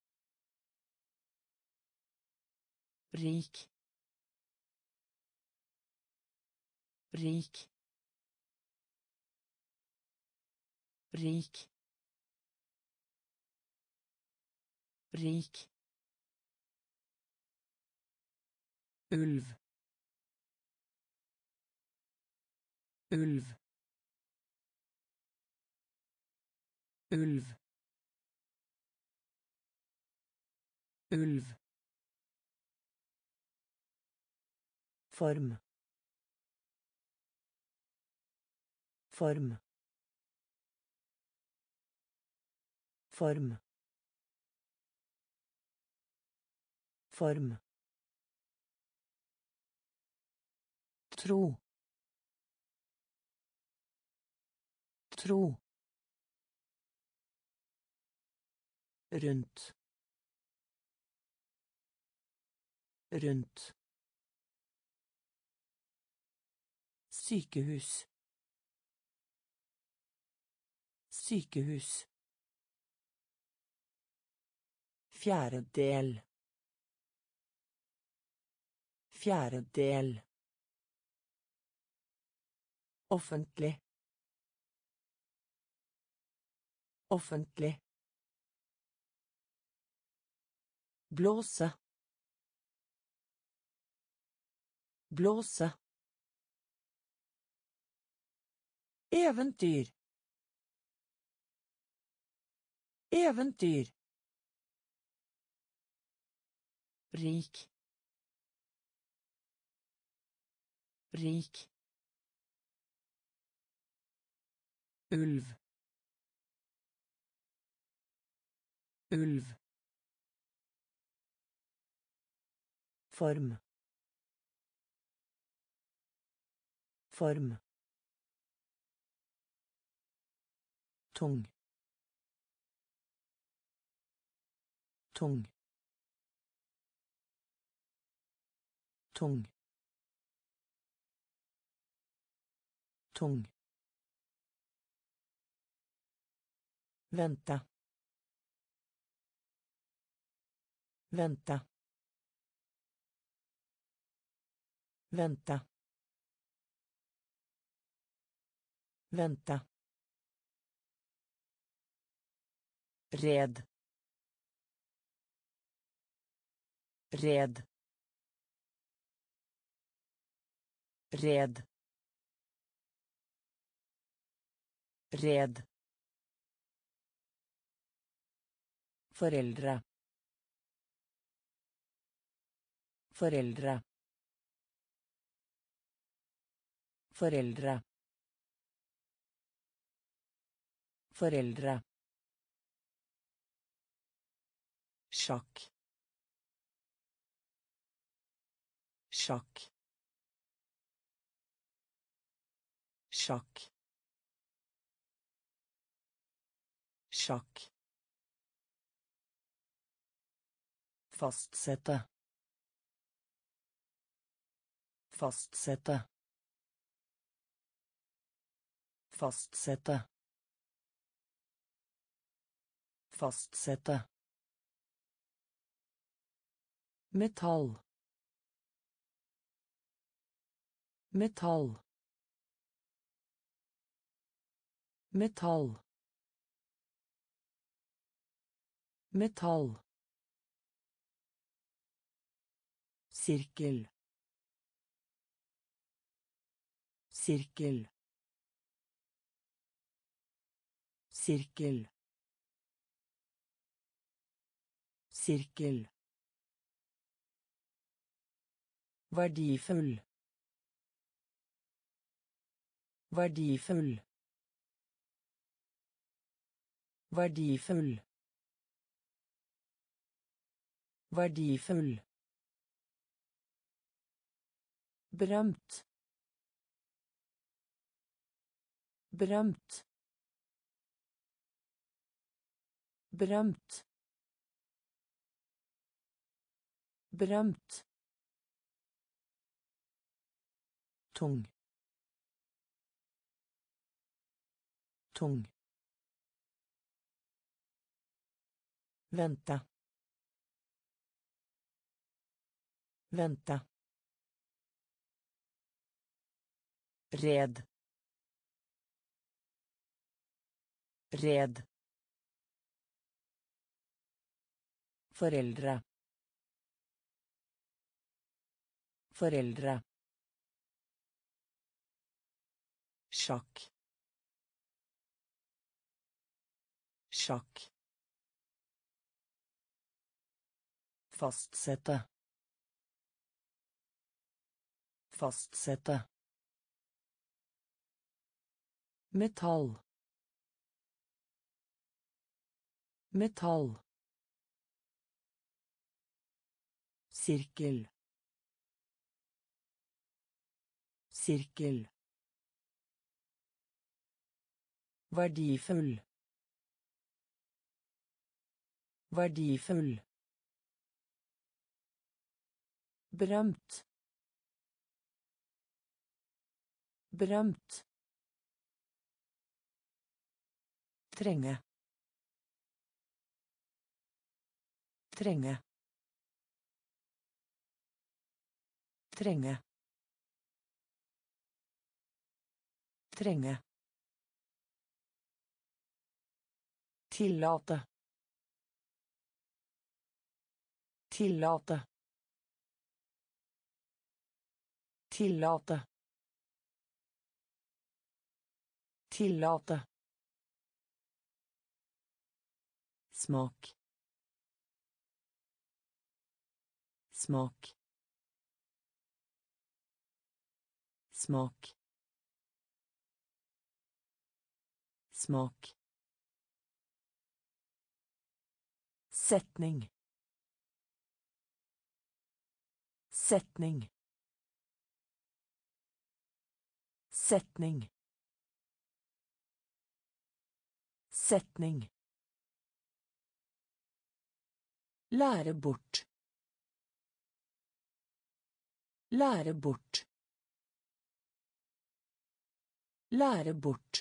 rik rik rik rik ulv. Ulv. Ulv. Ulv. Form. Form. Form. Form tro tro rundt rundt sykehus Sykehus. Fjerde del. Fjerdedel. Fjerdedel. Offentlig. Offentlig. Blåse. Blåse. Eventyr. Eventyr. Rik. Rik. Ulv. Ulv. Form. Form. tung tung tung tung vänta vänta vänta vänta Red. Red. Red. Red. Foreldre. Foreldre. Foreldre. Foreldre. sjakk sjakk sjakk sjakk fastsette fastsette fastsette fastsette metall metall metall metall sirkel sirkel sirkel sirkel Verdifull. Verdifull. Verdifull. Verdifull. Berømt. Berømt. Berømt. Berømt. tung tung vänta vänta red. Red. Foreldre. Foreldre. sjakk. Sjakk. Fastsette. Fastsette metall metall sirkel sirkel Verdifull. Verdifull. Berømt. Berømt. Trenge. Trenge. Trenge. Trenge. Tillate. Tillate. Tillate. Tillate. Smak. Smak. Smak. Smak. Setning. Setning. Setning. Setning. Lære bort. Lære bort. Lære bort.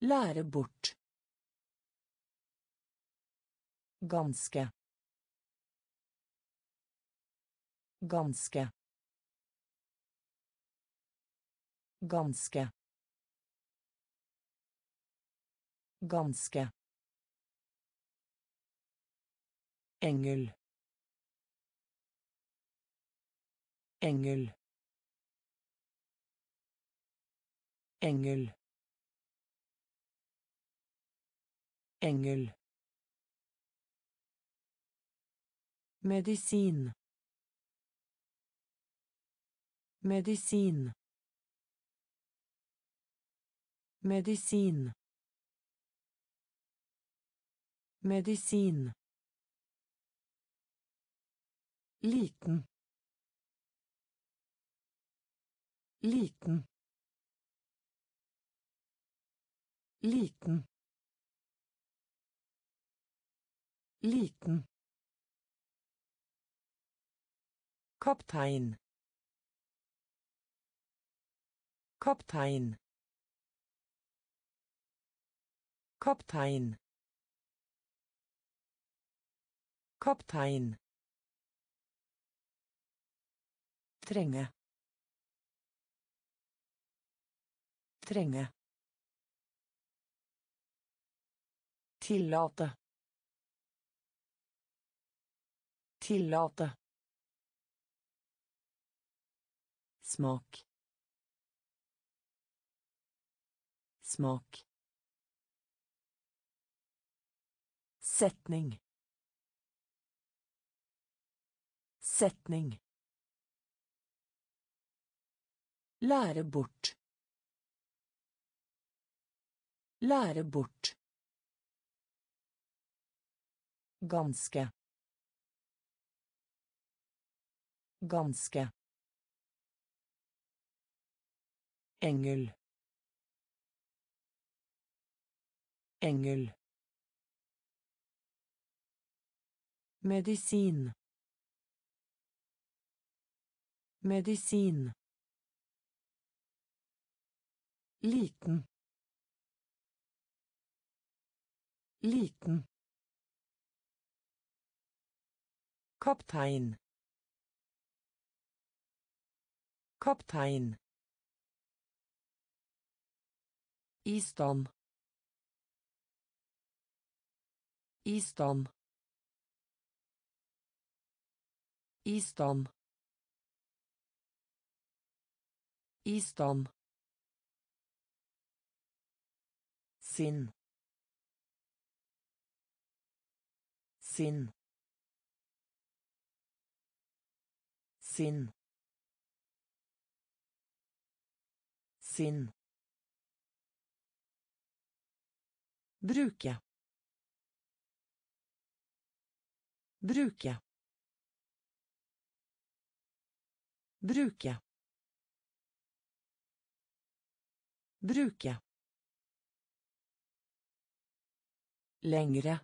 Lære bort. Ganske. Ganske. Ganske. Ganske. Engel. Engel. Engel. Engel. Medisin. Medisin. Medisin. Medisin. Liten. Liten. Liten. Liten. Kaptein. Kaptein. Kaptein. Kaptein. Trenge. Trenge. Tillate. Tillate. Smak. Smak. Setning. Setning. Lære bort. Lære bort. Ganske. Ganske. Engel. Engel. Medisin. Medisin. Liten. Liten. Kaptein. Kaptein. I stand. I stand. Sinn. Sinn. Sinn. Sinn. Bruke. Bruke. Bruke. Bruke. Lengre.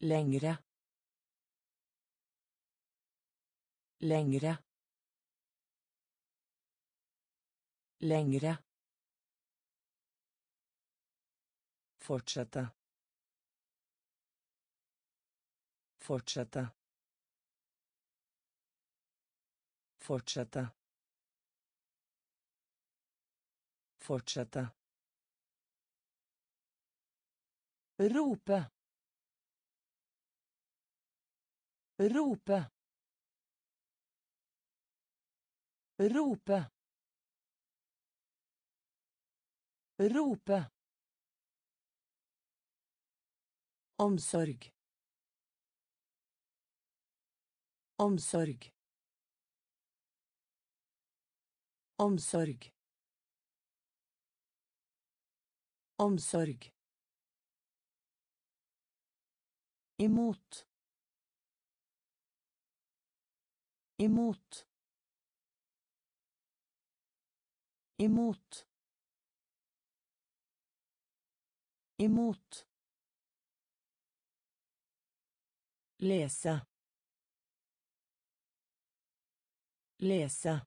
Lengre. Lengre. Lengre. Fortsette. Fortsette. Fortsette. Fortsette. Rope. Rope. Rope. Rope. Omsorg. Omsorg. Omsorg. Omsorg. Imot. Imot. Imot. Imot. Lese. Lese.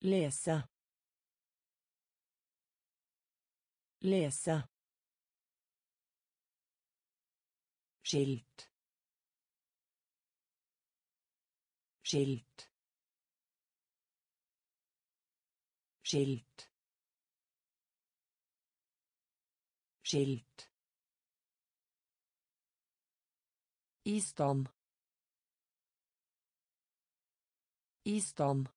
Lese. Lese. Skilt. Skilt. Skilt. Skilt. I stand. I stand.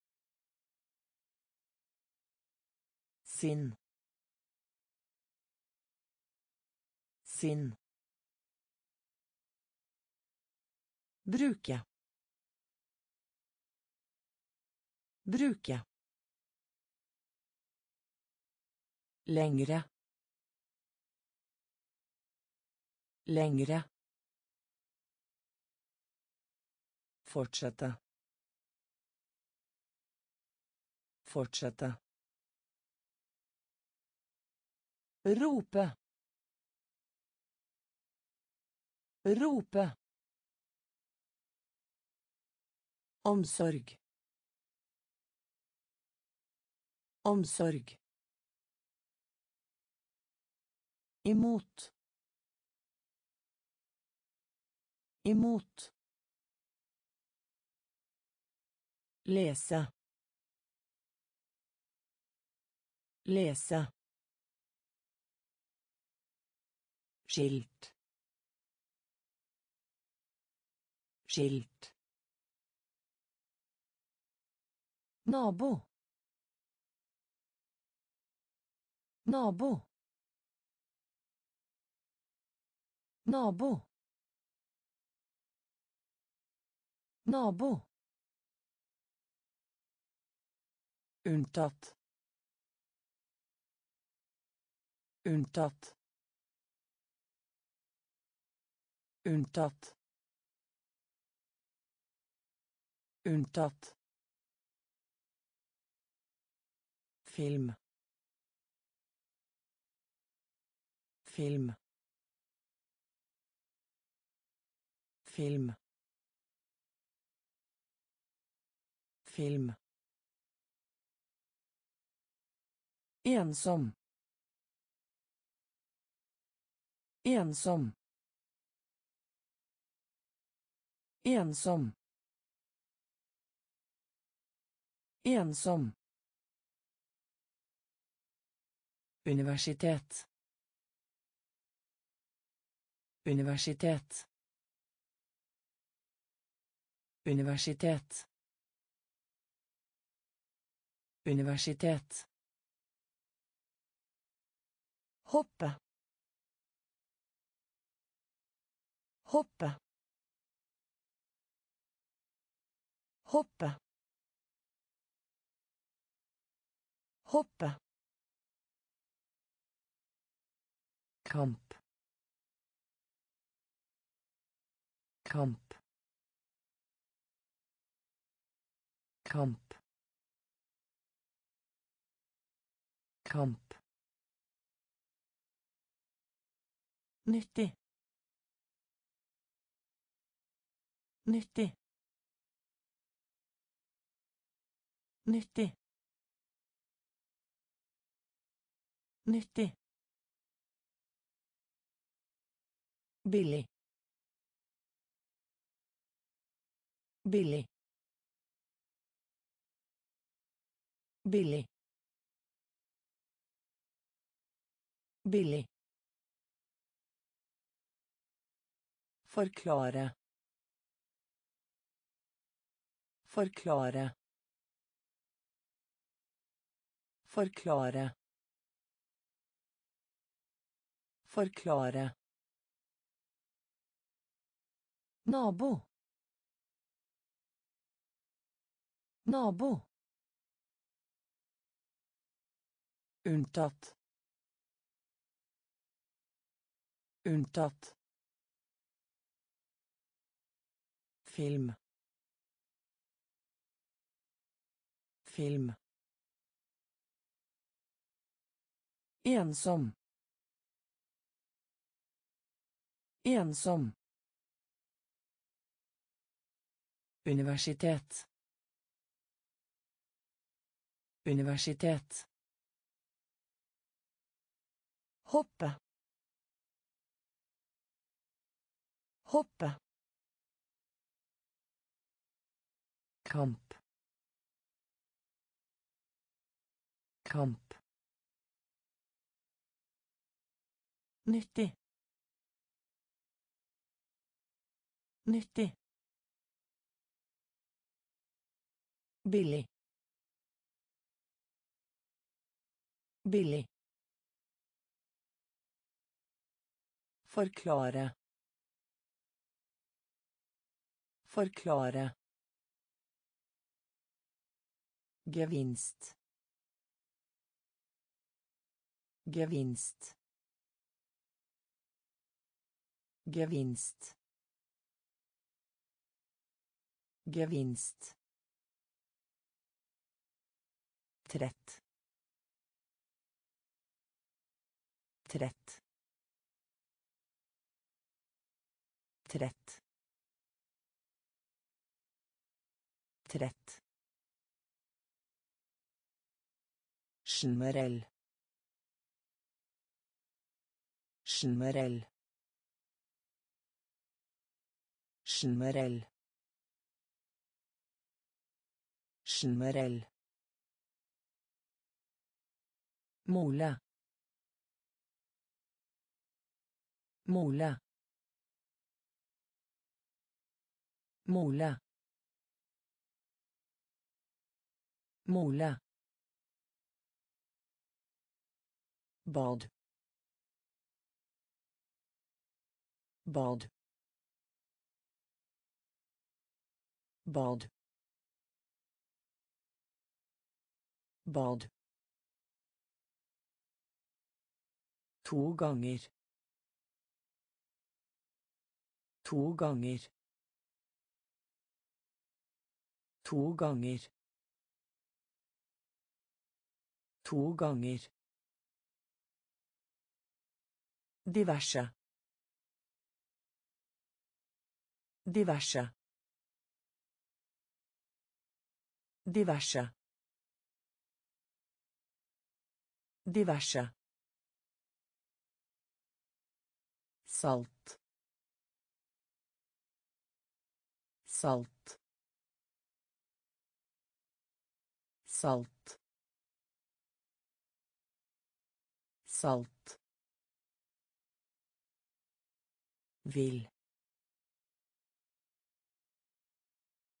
Bruke. Bruke. Lengre. Lengre. Fortsette. Fortsette. Rope. Rope. Omsorg. Omsorg. Imot. Imot. Lese. Lese. Skilt. Skilt. Nabo. Nabo. Nabo. Nabo. Unntatt. Unntatt. Unntatt. Unntatt. Film. Film. Film. Film. Ensom. Ensom. Ensom. Ensom. Universitet. Universitet. Universitet. Universitet. Hoppe. Hoppe. Hoppe. Hoppe. Kamp. Kamp. Kamp. Kamp. Nyttig. Nyttig. Nyttig. Nyttig. Billy. Billy. Billy. Billy. Forklare. Forklare. Forklare. Forklare. Nabo. Nabo. Unntatt. Unntatt. Film. Film. Ensom. Ensom. Universitet. Universitet. Hoppe. Hoppe. Kamp. Kamp. Nyttig. Nyttig. Billig. Billig. Forklare. Forklare. Gevinst. Gevinst. Gevinst. Gevinst. Trett. Trett. Trett. Trett. Generell. Generell. Generell. Generell. Mole. Mole. Mole. Mole. bad bad bad bad to ganger to ganger to ganger to ganger Diverse. Diverse. Diverse. Diverse. Salt. Salt. Salt. Salt. Vil.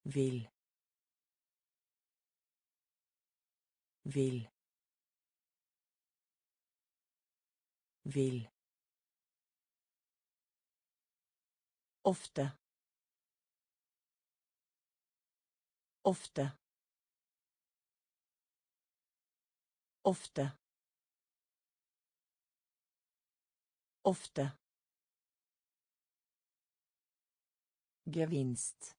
Vil. Vil. Vil. Ofte. Ofte. Ofte. Ofte. Gevinst.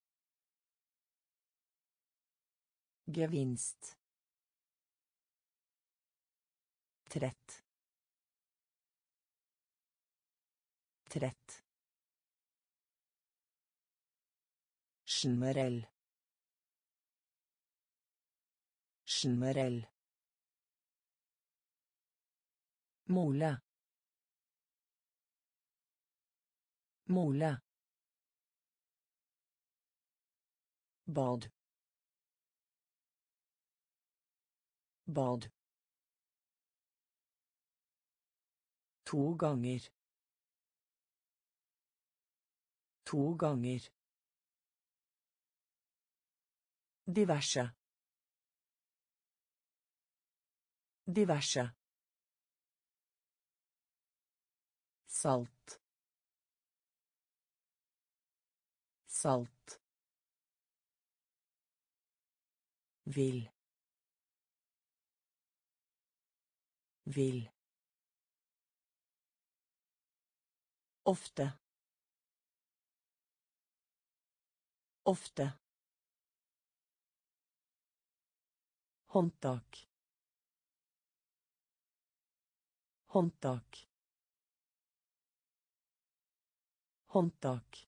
Gevinst. Trett. Trett. Generell. Aksjenmodell. Mole. Mole. Bad. Bad. To ganger. To ganger. Diverse. Diverse. Salt. Salt. Vil. Vil. Ofte. Ofte. Håndtak. Håndtak. Håndtak.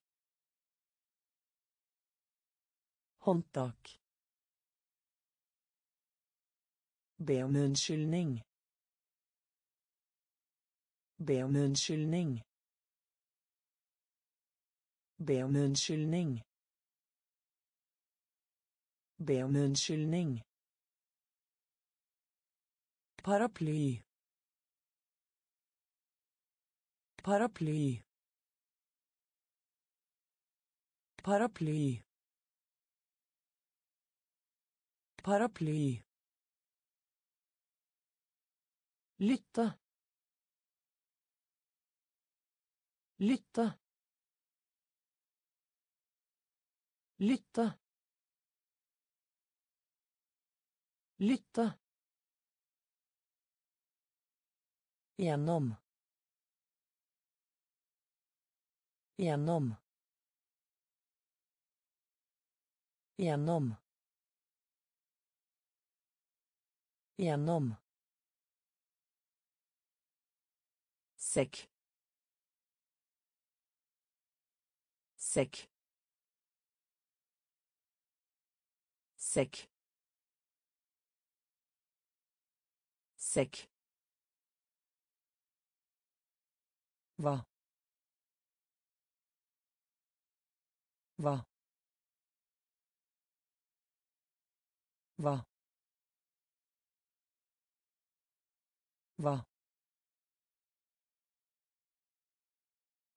Håndtak. Be om unnskyldning. Be om unnskyldning. Be om unnskyldning. Be om unnskyldning. Paraply. Paraply. Paraply. Paraply. Lytte. Lytte. Lytte. Lytte. Gjennom. Gjennom. Gjennom. Gjennom. Sekk. Sekk. Sekk. Sekk. Hva? Hva? Hva? Hva?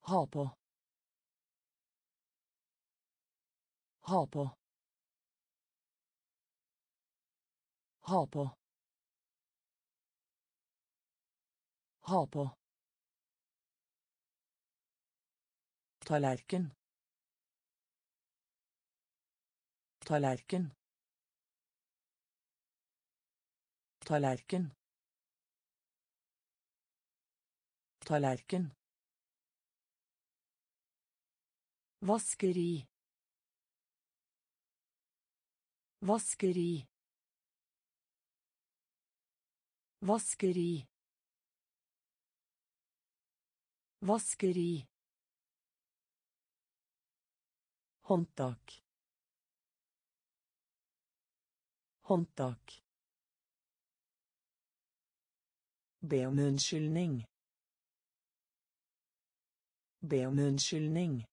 Ha på. Ha på. Ha på. Ha på. Tallerken. Tallerken. Tallerken. Tallerken. Vaskeri. Vaskeri. Vaskeri. Vaskeri. Håndtak. Håndtak. Be om unnskyldning. Be om unnskyldning.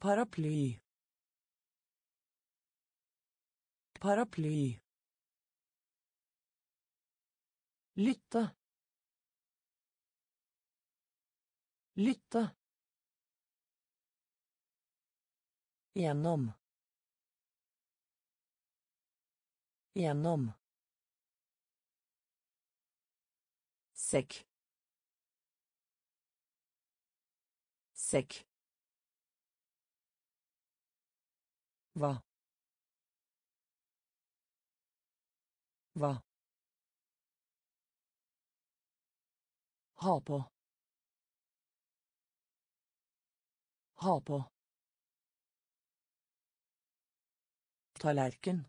Paraply. Paraply. Lytte. Lytte. Gjennom. Gjennom. Sekk. Sekk. Hva? Hva? Ha på. Ha på. Tallerken.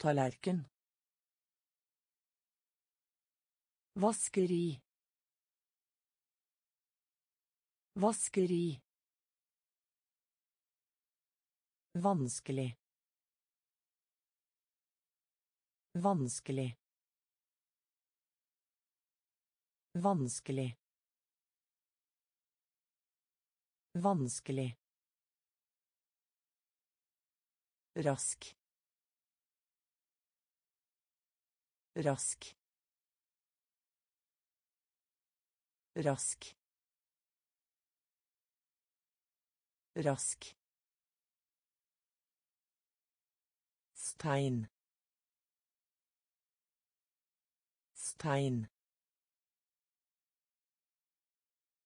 Tallerken. Vaskeri. Vaskeri. Vanskelig. Vanskelig. Vanskelig. Vanskelig. Rask. Rask. Rask. Rask. Stein. Stein.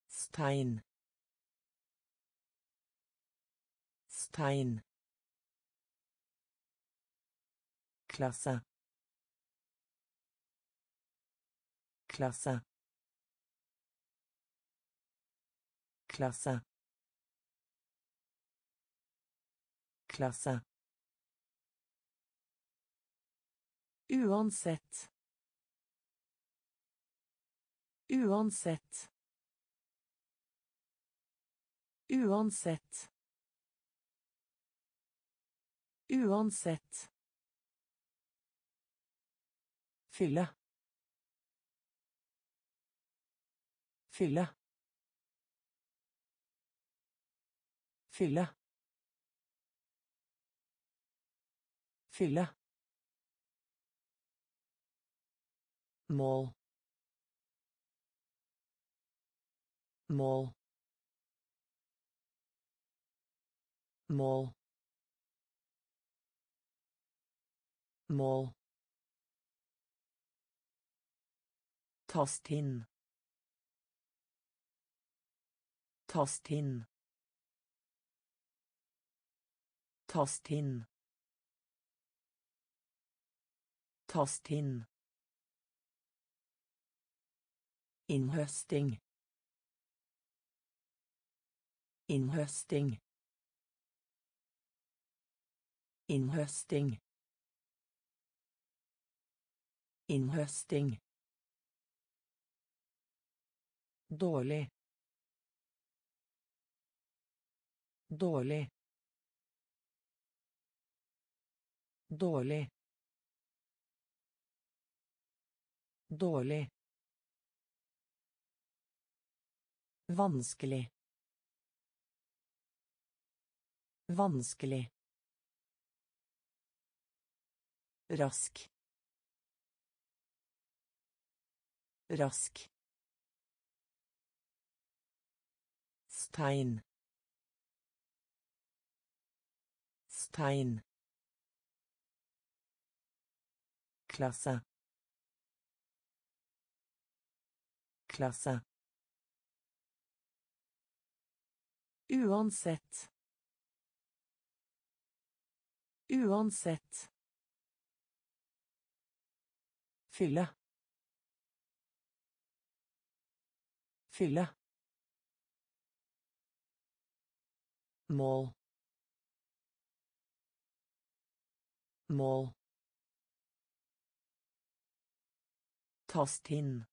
Stein. Stein. Klasse klasse klasse klasse Uansett. Uansett. Uansett. Uansett. Fylle. Fylle. Fylle. Fylle. mål mål mål mål Tast inn. Tast inn. Tast inn. Tast inn. Innhøsting. Innhøsting. Innhøsting. Innhøsting. Dårlig. Dårlig. Dårlig. Dårlig. Vanskelig. Vanskelig. Rask. Rask. Stein. Stein. klasse klasse Uansett. Uansett. Fylle. Fylle. Mål mål Tast inn.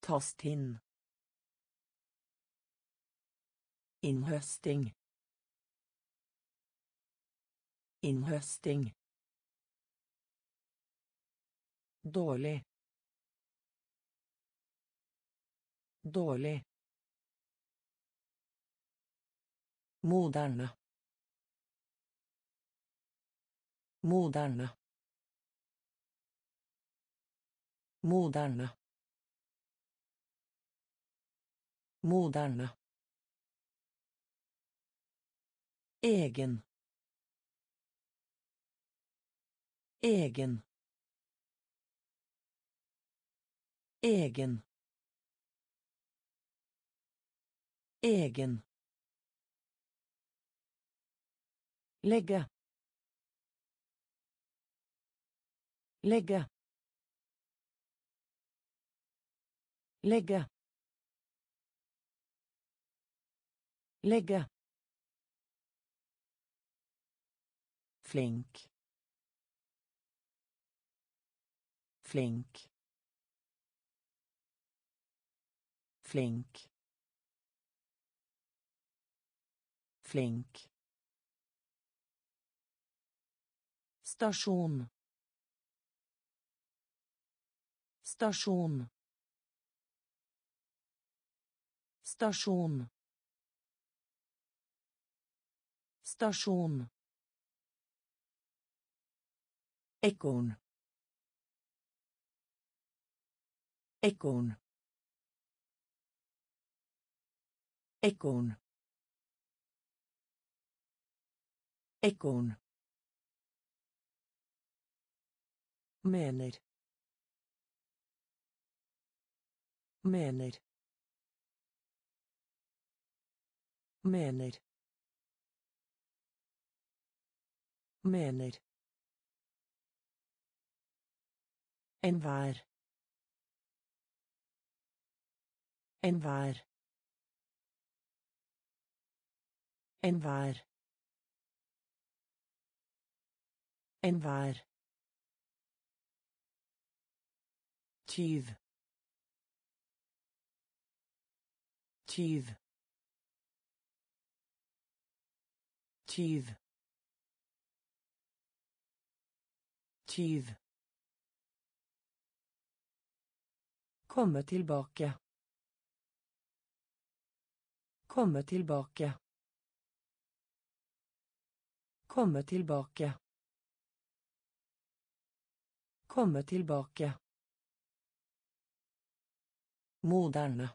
Tast inn. Innhøsting. Innhøsting. Dårlig. Dårlig. Moderne. Moderne. Moderne. Moderne. Egen. Egen. Egen. Egen. Legge. Legge. Legge. Legge. flink flink flink Flink. Stasjon. Stasjon. Stasjon. Stasjon. Ekorn. Ekorn. Ekorn. Ekorn. Mener. Mener. Mener. Mener. Enhver. Enhver. Enhver. Enhver. Tyv tyv tyv tyv Komme tilbake. Komme tilbake. Komme tilbake. Komme tilbake. Moderne.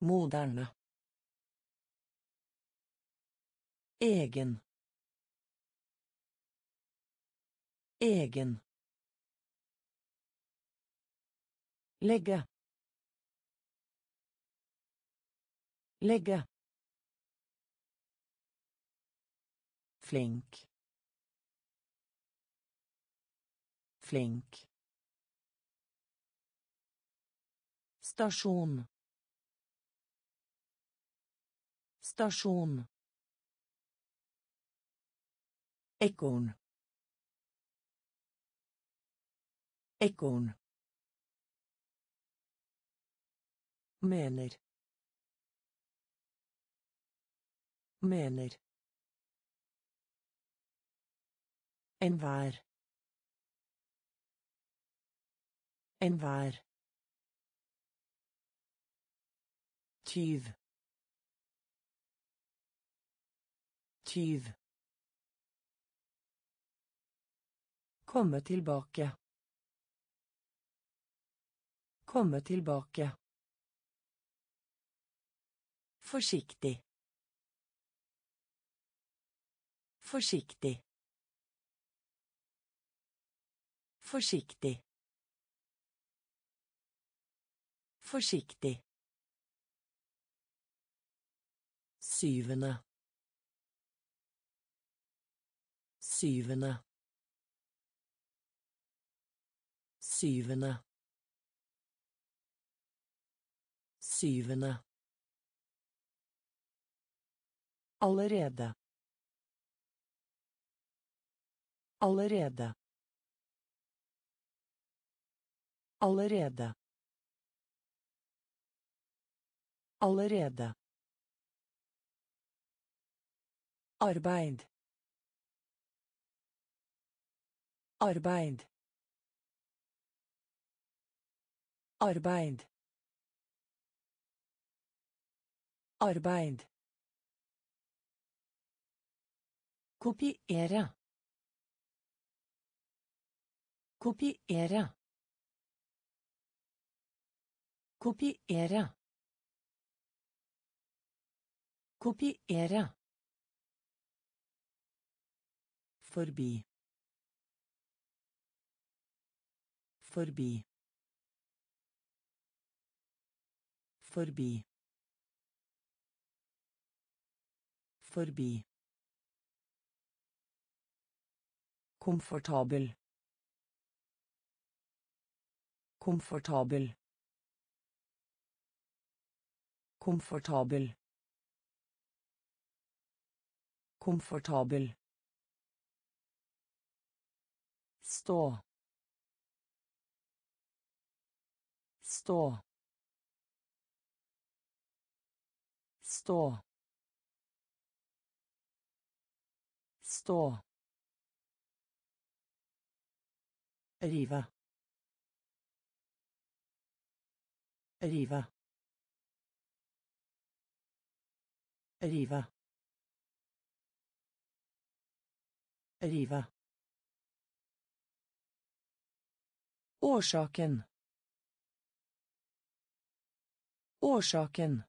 Moderne. Egen. Egen. Legge. Legge. Flink. Flink. Stasjon. Stasjon. Ekorn. Ekorn. Mener. Mener. Enhver. Enhver. Tyv. Tyv. Komme tilbake. Komme tilbake. Forsiktig. Forsiktig. Forsiktig. Forsiktig. Syvende. Syvende. Syvende. Syvende. Allerede. Allerede. Allerede. Allerede. Arbeid. Arbeid. Arbeid. Arbeid. Kopiere. Kopiere. Kopiere. Kopiere. Forbi. Forbi. Forbi. Forbi. Komfortabel. Komfortabel. Komfortabel. Komfortabel. Stå. Stå. stå. Stå. Rive rive rive rive Årsaken. Årsaken.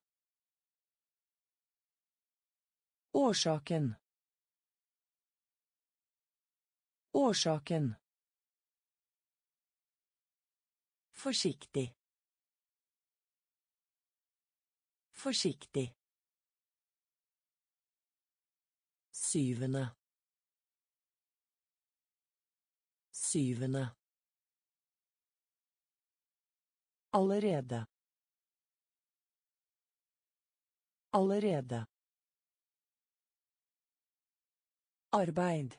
Årsaken. Årsaken. Forsiktig. Forsiktig. Syvende. Syvende. Allerede. Allerede. Arbeid.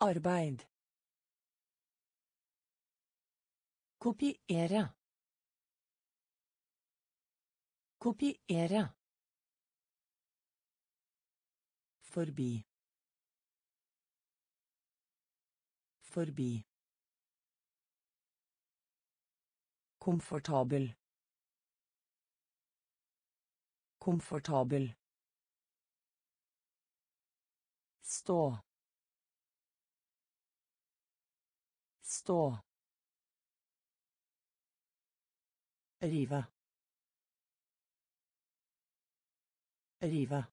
Arbeid. Kopiere. Kopiere. Forbi. Forbi. Komfortabel. Komfortabel. Stå. Stå. Rive. Rive.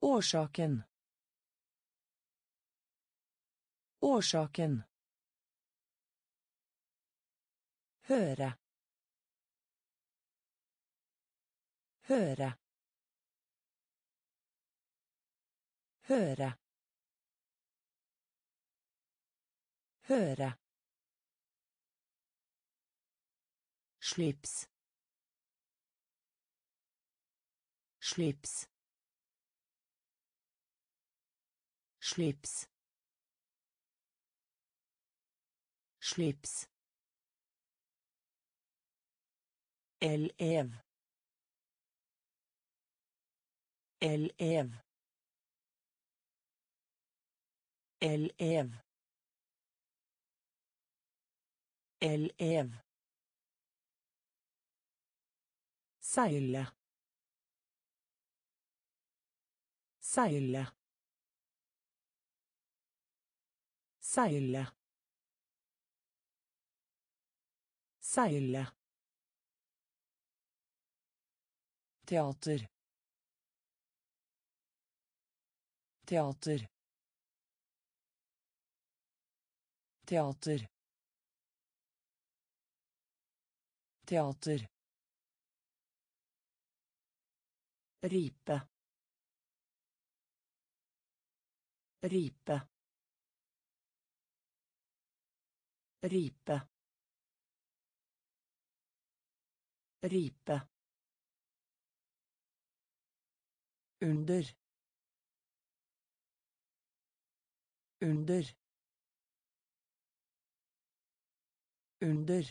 Årsaken. Årsaken. Høre. Høre. Høre. Høre. Slips. Slips. Slips. Slips. Elev. Elev. Elev. Elev. Seile. Seile. Seile. Seile. Teater. Teater. Teater. Teater. Ripe. Ripe. Ripe. Ripe. Under. Under. Under.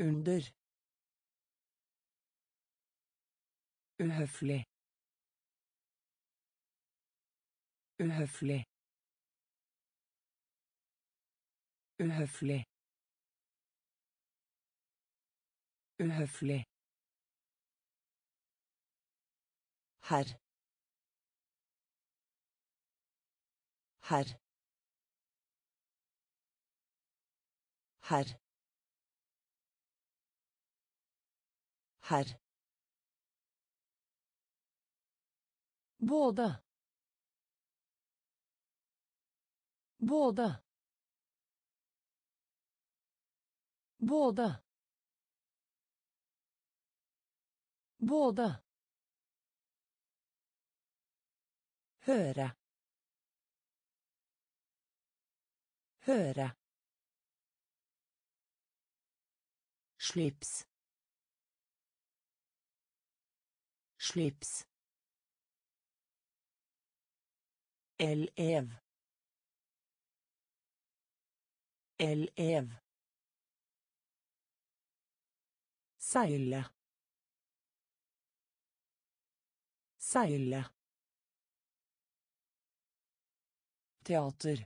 Under. Uhøflig. Uhøflig. Uhøflig. Uhøflig. Herr. Herr. Herr. Herr. Både. Både. Både. Både. Høre. Høre. Slips. Slips. Elev. Elev. Seile. Seile. Teater.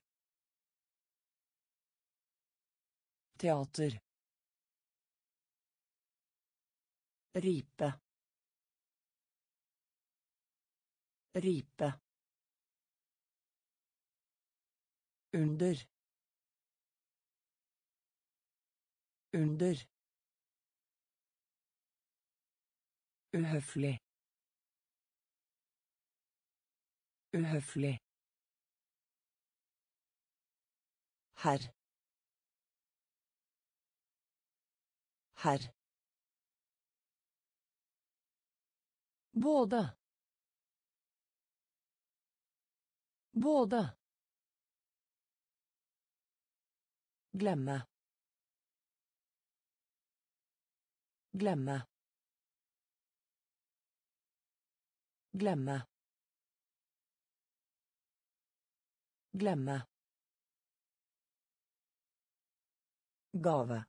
Teater. Ripe. Ripe. Under. Under. Uhøflig. Uhøflig. Herr. Herr. Både. Både. Glemme. Glemme. Glemme. Glemme. Gave.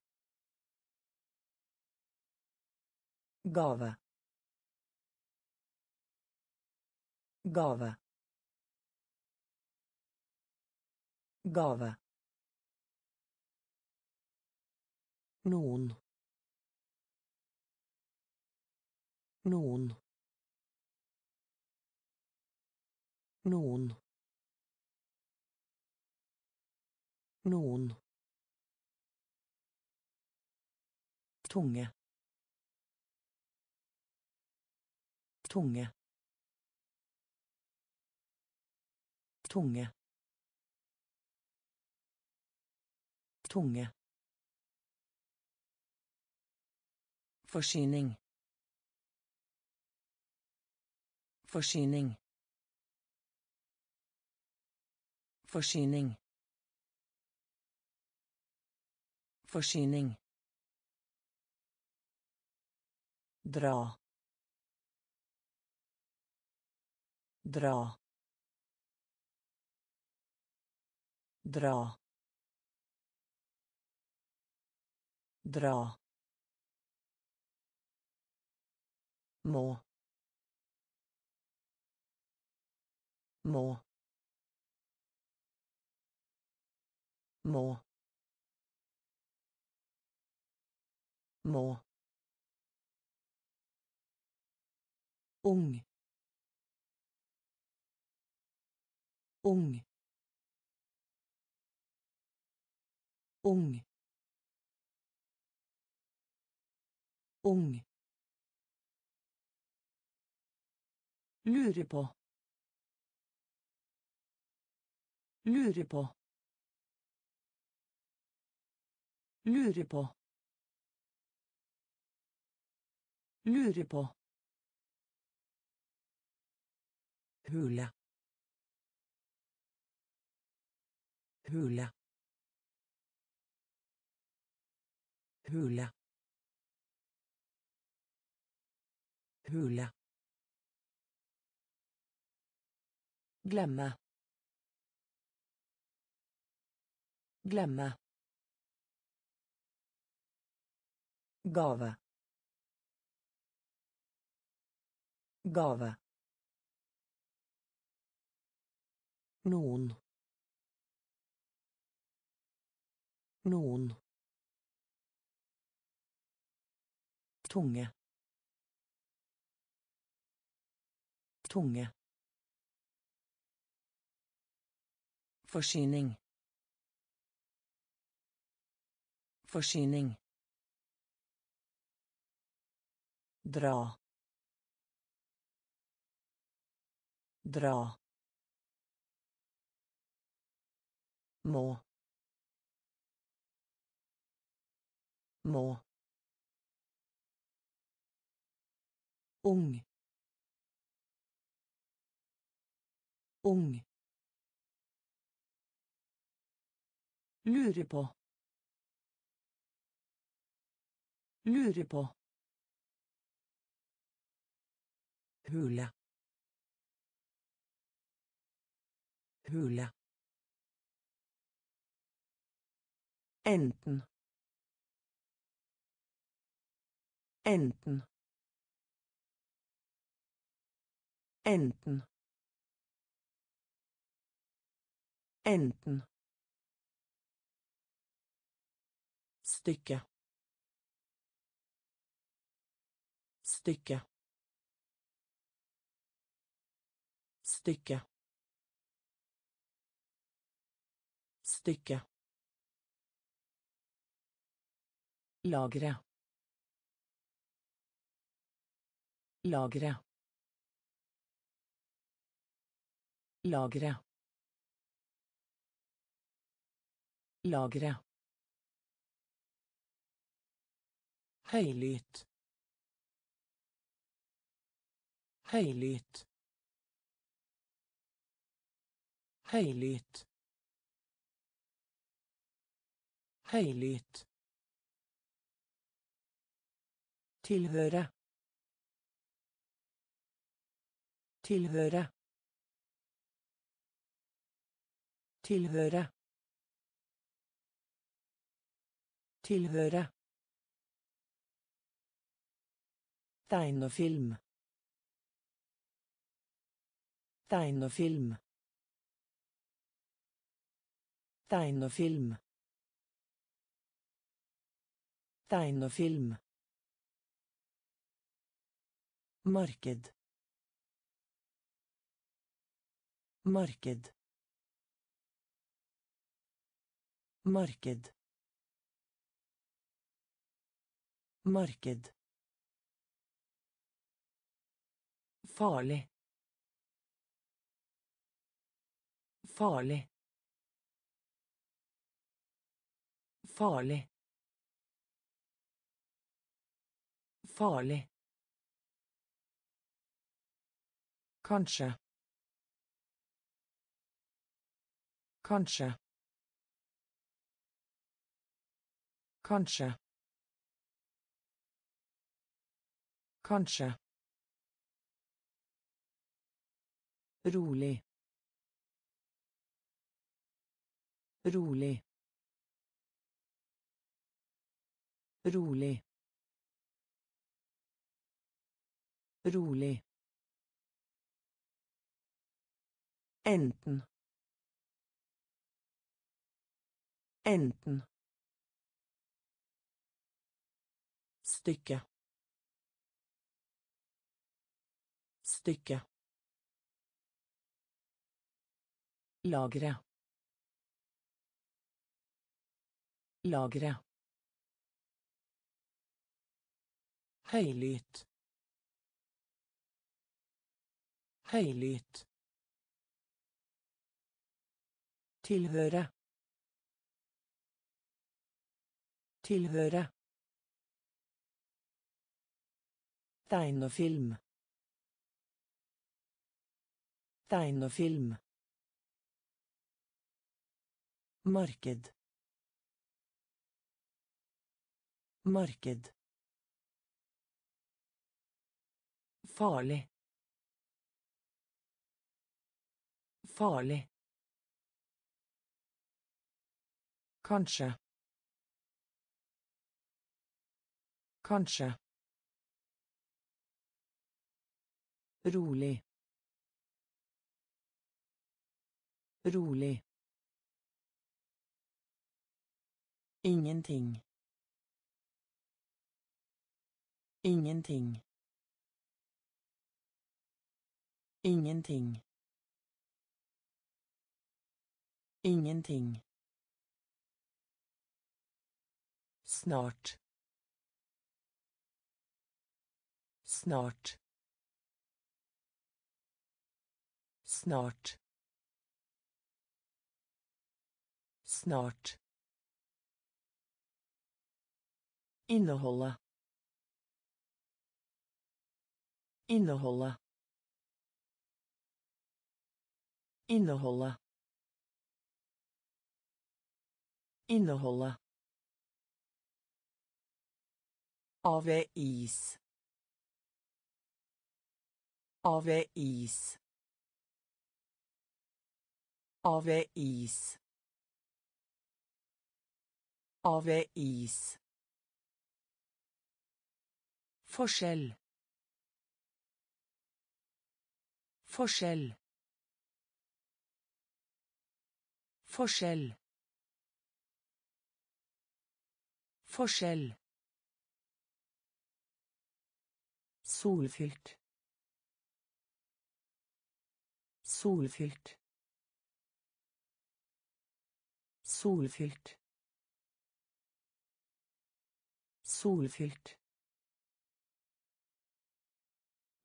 Gave. Gave. Gave. Noen. Noen. Noen. Noen. Tunge tunge tunge tunge Forsyning. Forsyning. Forsyning. Forsyning. Dra dra dra dra må må må må ung ung ung ung Lure på. Lure på. Lure på. Lure på. Hule hule hule hule glemme glemme gave gave Noen. Noen. Tunge. Tunge. Forsyning. Forsyning. Dra. Dra. Må. Må. Ung. Ung. Lure på. Lure på. Hule. Hule Enten. Enten. Enten. Enten. stykke stykke stykke stykke lagre lagre lagre lagre Høylytt. Høylytt. Høylytt. Høylytt. Tilhøre. Tilhøre. Tilhøre. Tilhøre. Tegnefilm. Tegnefilm. Tegnefilm. Tegnefilm. Marked. Marked. Marked. Marked. Farlig. Farlig. Farlig. Farlig. Kanskje. Kanskje. Kanskje. Kanskje. Rolig. Rolig. Rolig. Rolig. Enten. Enten. Stykke. Stykke. Lagre. Lagre. Høylytt. Høylytt. Tilhøre. Tilhøre. Tegnefilm. Tegnefilm. Marked. Marked. Farlig. Farlig. Kanskje. Kanskje. Rolig. Rolig. Ingenting. Ingenting. Ingenting. Ingenting. Snart. Snart. Snart. Snart. Inneholde. Avis. Avis. Avis. Av is. Forskjell. Forskjell. Forskjell. Forskjell. Solfylt. Solfylt. Solfylt. Solfylt.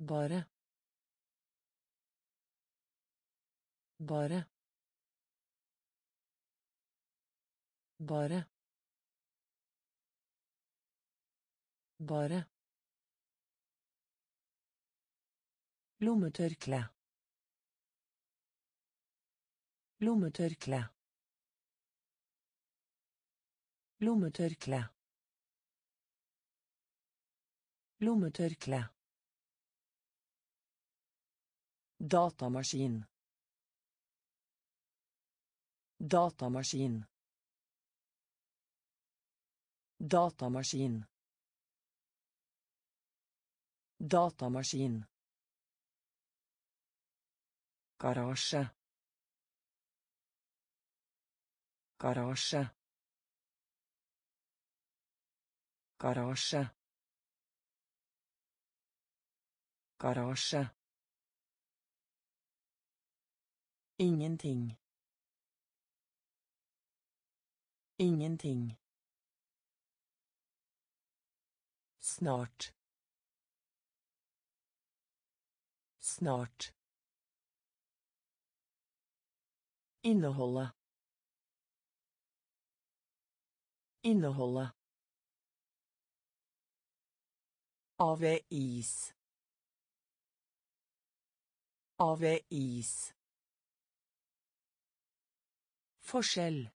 Bare. Bare. Bare. Bare. Lommetørkle. Lommetørkle. Lommetørkle. Lommetørkle. Datamaskin. Datamaskin. Datamaskin. Datamaskin. Garasje. Garasje. Garasje. Garasje. Ingenting. Ingenting. Snart. Snart. Inneholde. Inneholde. Av is. Av is. Forskjell.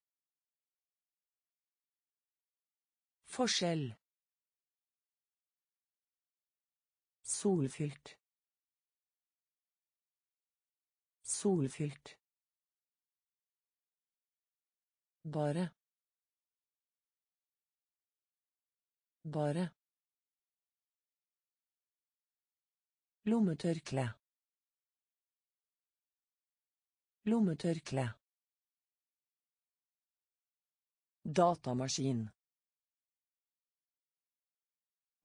Forskjell. Solfylt. Solfylt. Bare. Bare. Lommetørkle. Lommetørkle. Datamaskin.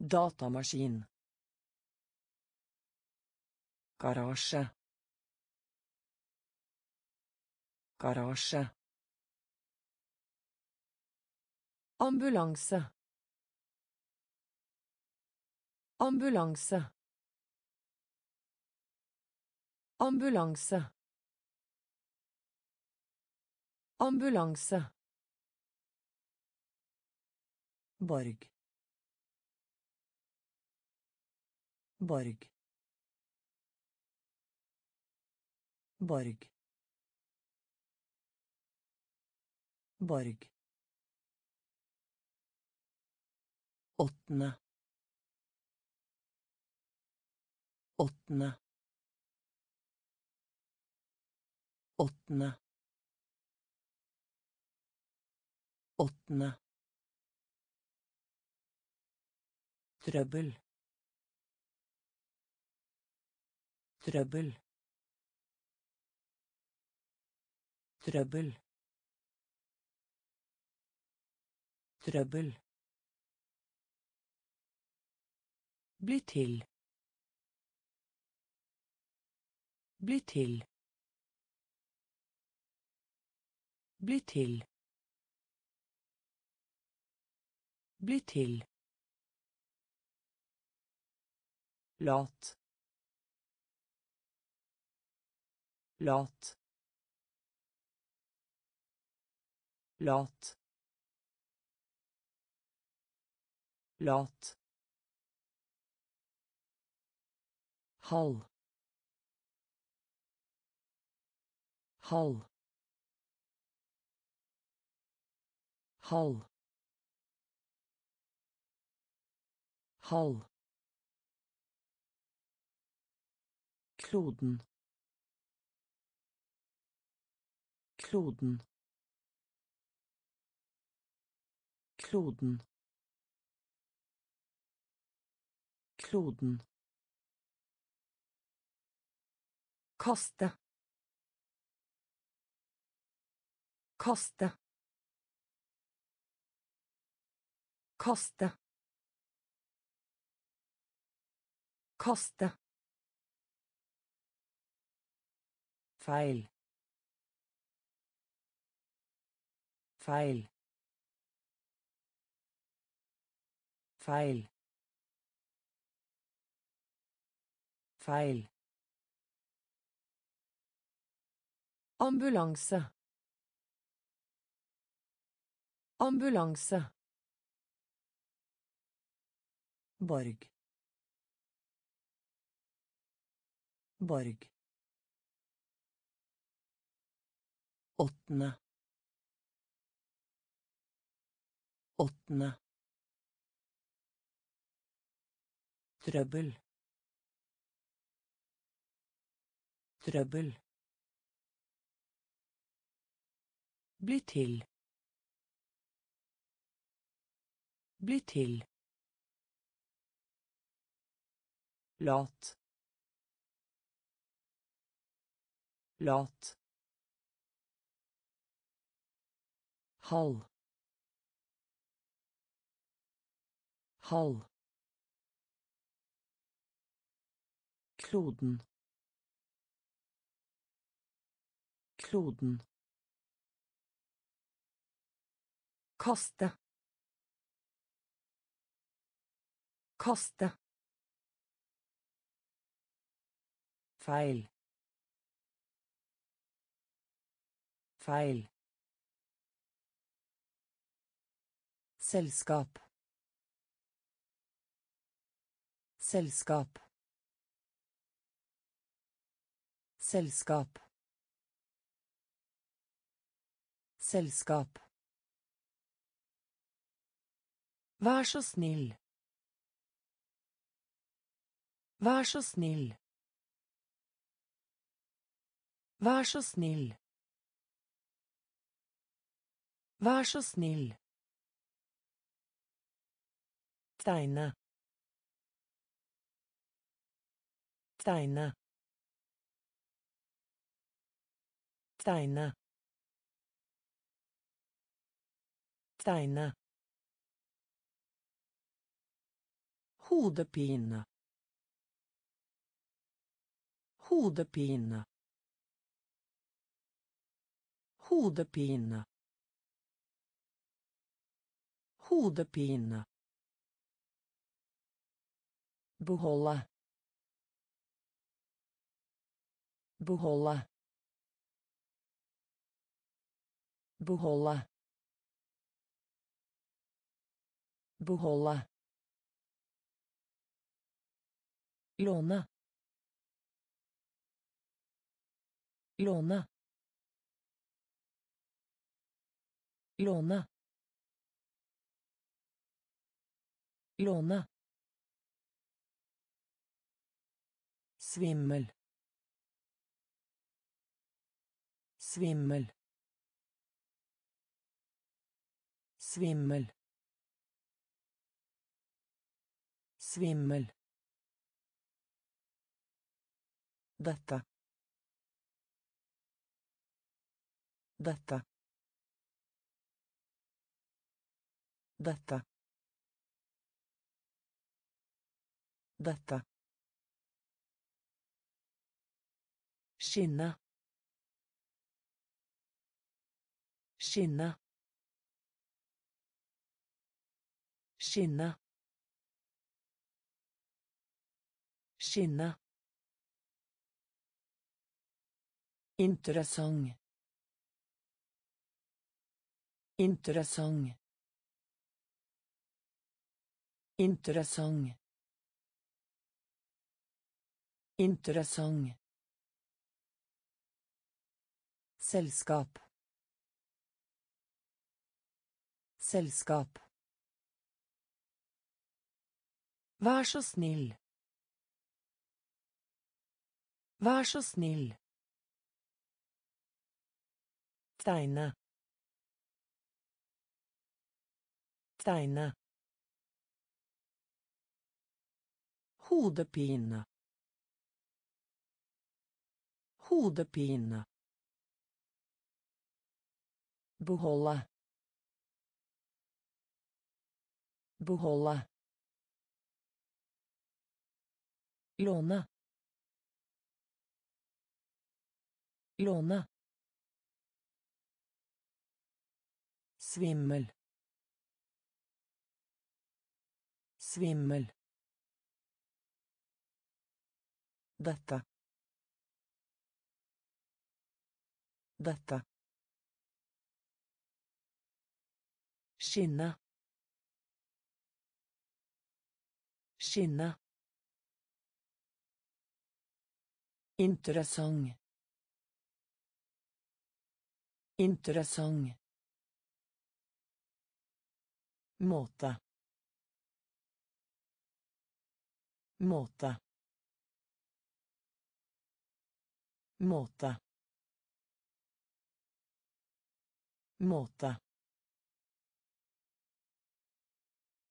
Datamaskin. Garasje. Garasje. Ambulanse. Ambulanse. Ambulanse. Ambulanse. Borg. Borg. Borg. Borg. Åttende. Åttende. Åttende. Åttende. Trøbbel. Trøbbel. Trøbbel. Trøbbel. Bli til. Bli til. Bli til. Bli til. Lat. Lat. Lat. Lat. Halv halv halv halv kloden. Kloden. Kloden. Kloden kaste kaste kaste kaste feil. Feil. Feil. Feil ambulanse ambulanse borg. Borg. Åttende. Åttende. Trøbbel. Trøbbel bli til. Bli til. Lat. Lat. Halv halv kloden. Kloden kaste kaste feil. Feil. Selskap. Selskap. Selskap. Selskap Vær så snill. Vær så snill. Vær så snill. Vær så snill. Tegne. Tegne. Tegne. Tegne. Hodepine. Hodepine. Hodepine. Hodepine. Beholde. Beholde. Beholde. Beholde. Låne. Låne. Låne. Låne. Svimmel. Svimmel. Svimmel. Svimmel Dette. Dette. Dette. Dette. Skinne. Skinne. Skinne. Skinne. Interessant. Interessant. Interessant. Interessant. Selskap. Selskap. Vær så snill. Vær så snill. Tegne. Tegne. Hodepine. Hodepine. Beholde. Beholde. Låne. Låne. Svimmel. Svimmel. Dette. Dette. Skinne. Skinne. Interessant. Interessant. Måte. Måte. Måte. Måte.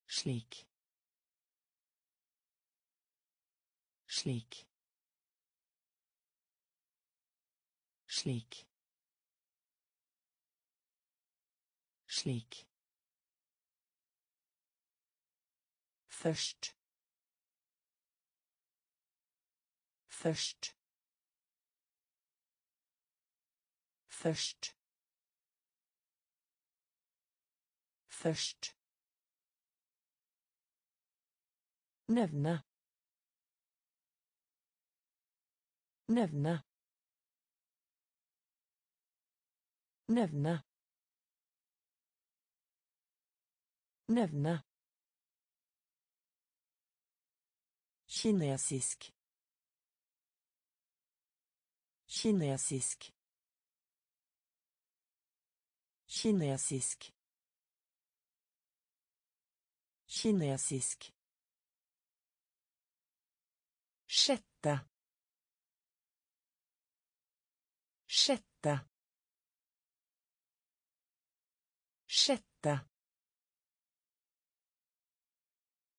Slik. Slik. Slik. Slik. Først. Først. Først. Først. Nevne. Nevne. Nevne. Nevne. Kinesisk. Kinesisk. Kinesisk. Kinesisk. Sjette. Sjette. Sjette.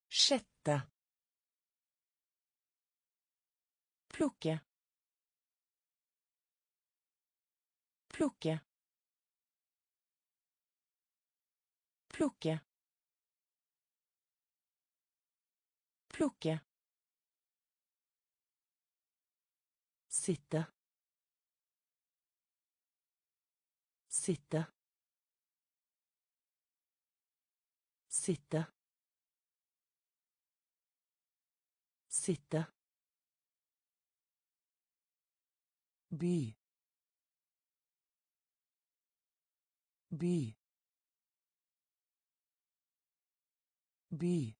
Sjette. Plukke. Plukke. Plukke. Plukke. Sitte. Sitte. Sitte. Sitte. By by by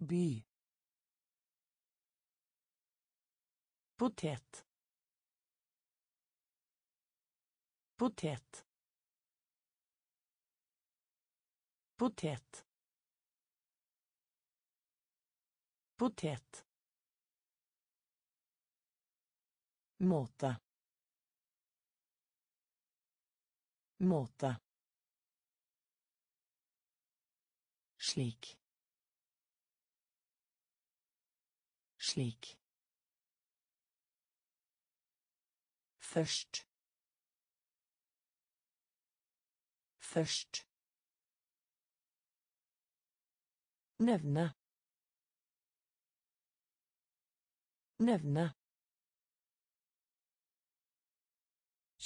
by potet. Potet. Potet. Potet måte måte slik slik Først. Først. Nevne. Nevne.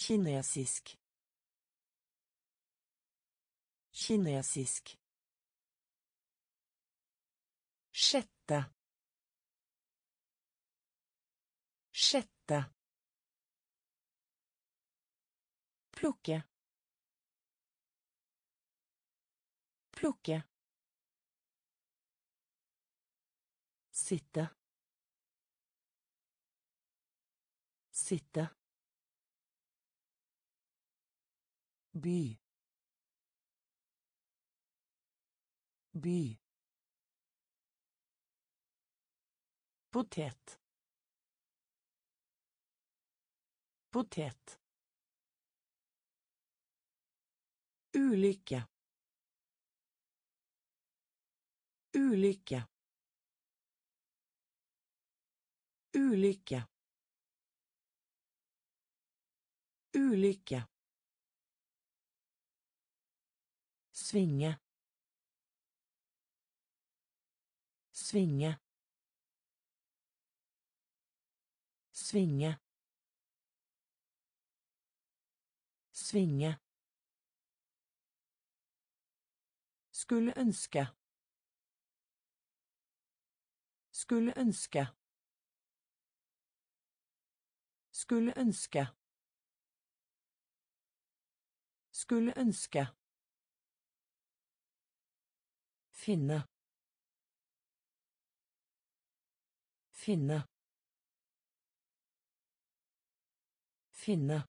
Kinesisk. Kinesisk. Sjette. Sjette. Plukke. Plukke. Sitte. Sitte. By by potet potet Ulykke. Ulykke. Ulykke. Ulykke. Svinge. Svinge. Svinge. Svinge. Skulle ønske. Skulle ønske. Skulle ønske. Skulle ønske. Finne. Finne. Finne.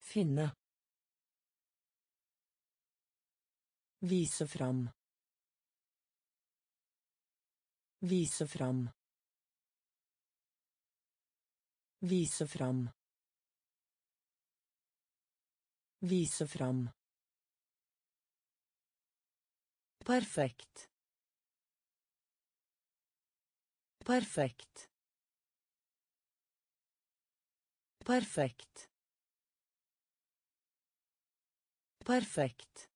Finne. Vise fram. Vise fram. Vise fram. Vise fram. Perfekt. Perfekt. Perfekt. Perfekt.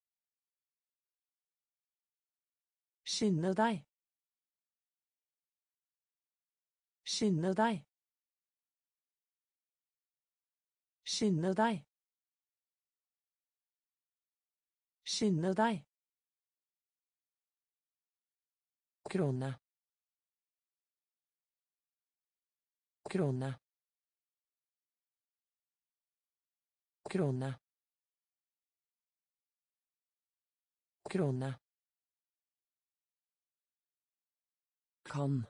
Skynde deg. Skynde deg. Skynde deg. Skynde deg. Krone. Krone. Krone. Krone. Kan.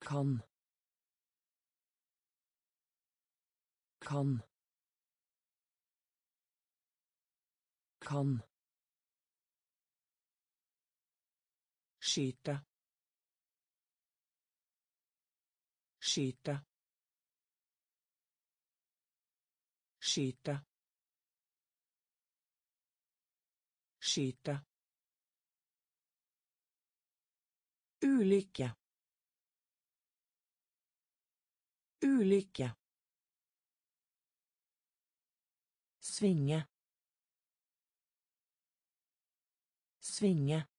Kan. Kan. Kan. Skyte. Skyte. Skyte. Skyte. Ulykke. Ulykke. Svinge. Svinge.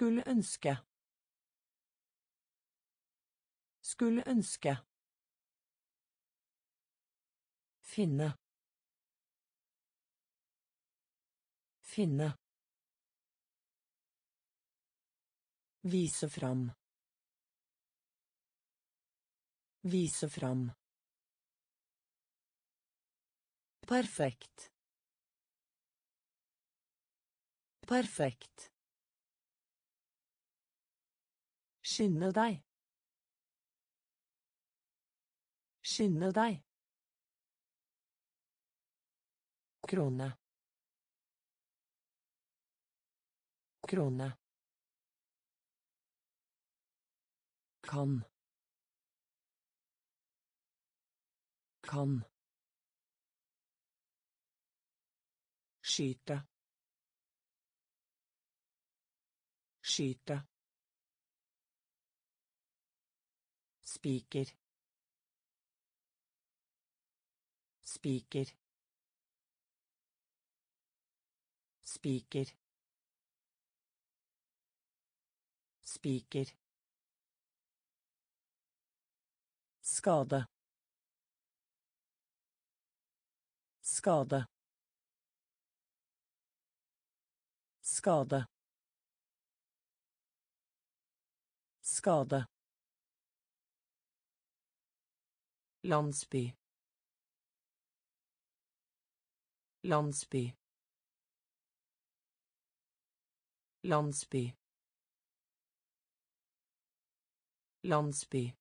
Skulle ønske. Skulle ønske. Finne. Finne. Vise fram. Vise fram. Perfekt. Perfekt. Skynde deg. Skynde deg. Krone. Krone. Kan. Kan. Skyte. Skyte. Spiker. Spiker. Spiker. Spiker. Skade. Skade. Skade. Skade. Landsby. Landsby. Landsby. Landsby.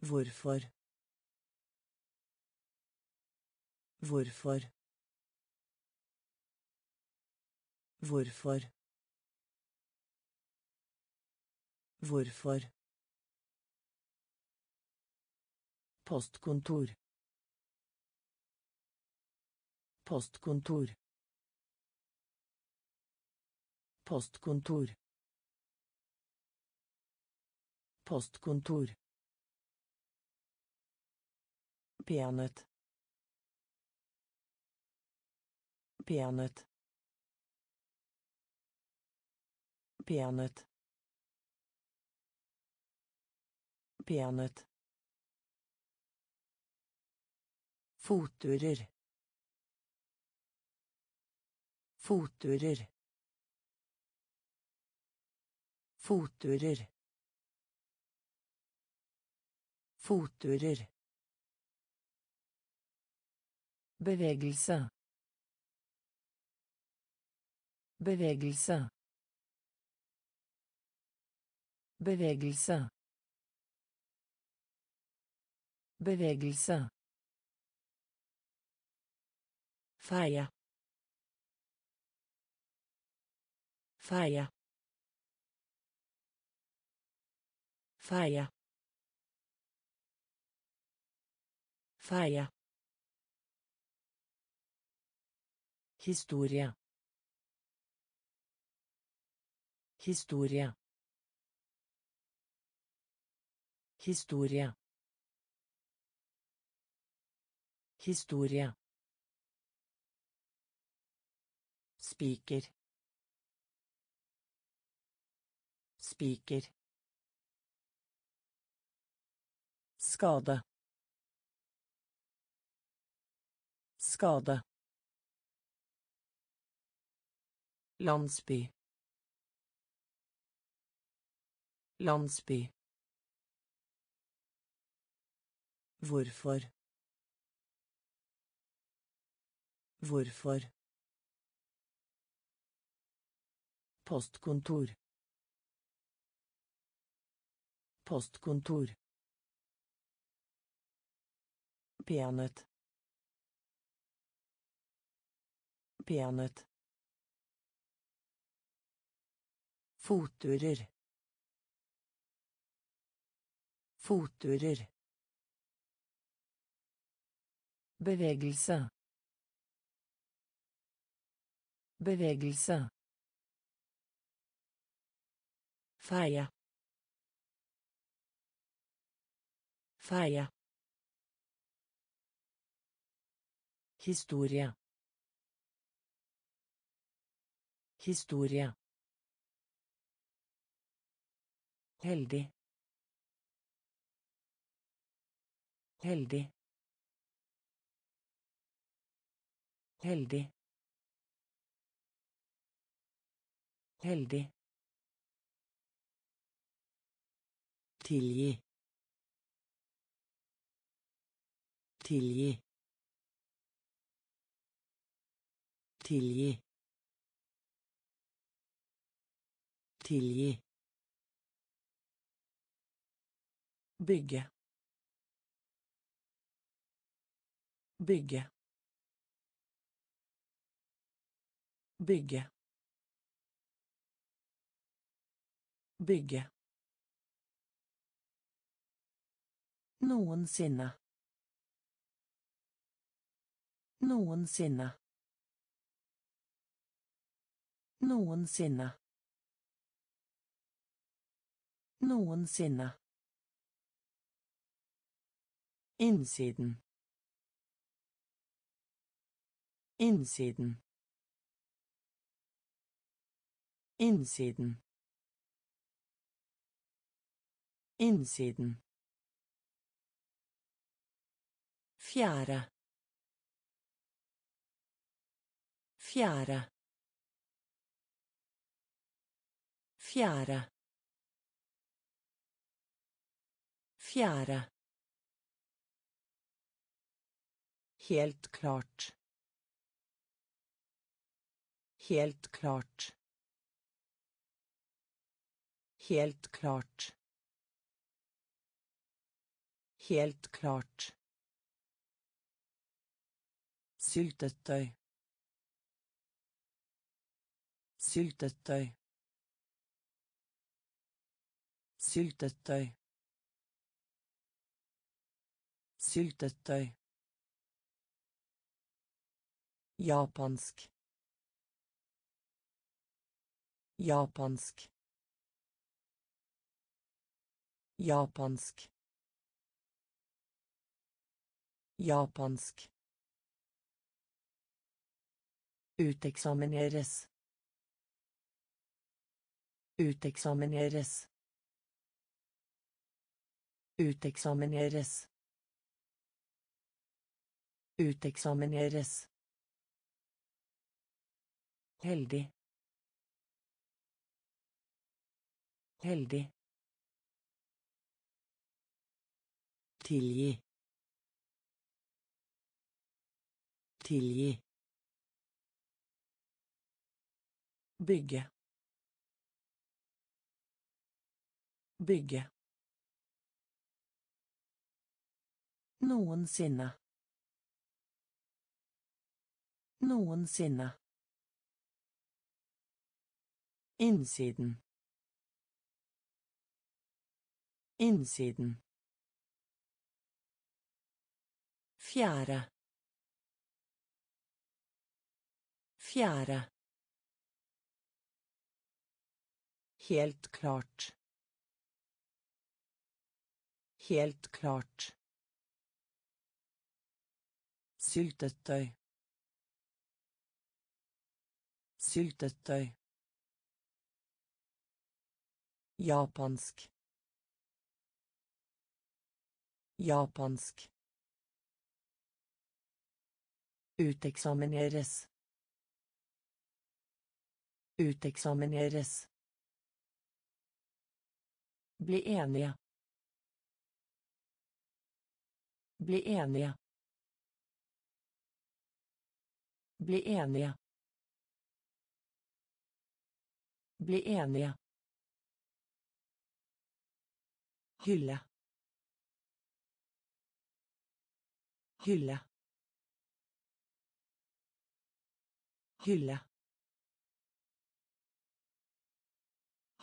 Hvorfor? Hvorfor? Hvorfor? Hvorfor. Postkontor. Postkontor. Postkontor. Postkontor. Peanøtt. Peanøtt. Peanøtt. Peanøtt. Fotturer. Fotturer. Fotturer. Fotturer. Bevegelse. Bevegelse. Bevegelse. Bevegelse. Faia. Faia. Faia. Faia. Historie. Historie. Historie. Historie. Spiker. Spiker. Skade. Skade. Landsby. Landsby. Hvorfor. Hvorfor. Postkontor. Postkontor. Peanøtt. Peanøtt. Fotturer. Fotturer. Bevegelse. Bevegelse. Feie. Feie. Historie. Historie. Heldig. Heldig. Heldig. Heldig. Tilgi. Tilgi. Tilgi. Tilgi. Bygge. Bygge. Bygge. Bygge. Noensinne. Noensinne. Noensinne. Noensinne. Innsiden. Innsiden. Innsiden. Innsiden. Fjære. Fjære. Fjære. Fjære. Helt klart. Helt klart. Helt klart. Helt klart. Syltetøy. Syltetøy. Syltetøy. Syltetøy. Japansk. Japansk. Japansk. Japansk. Uteksamineres. Uteksamineres. Uteksamineres. Uteksamineres. Heldig. Heldig. Tilgi. Tilgi. Bygge. Bygge. Noensinne. Noensinne. Innsiden. Innsiden. Fjære. Fjære. Helt klart. Helt klart. Syltetøy. Syltetøy. Japansk. Japansk. Uteksamineres. Uteksamineres. Bli enige. Bli enige. Bli enige. Bli enige. Hylle. Hylle. Hylle.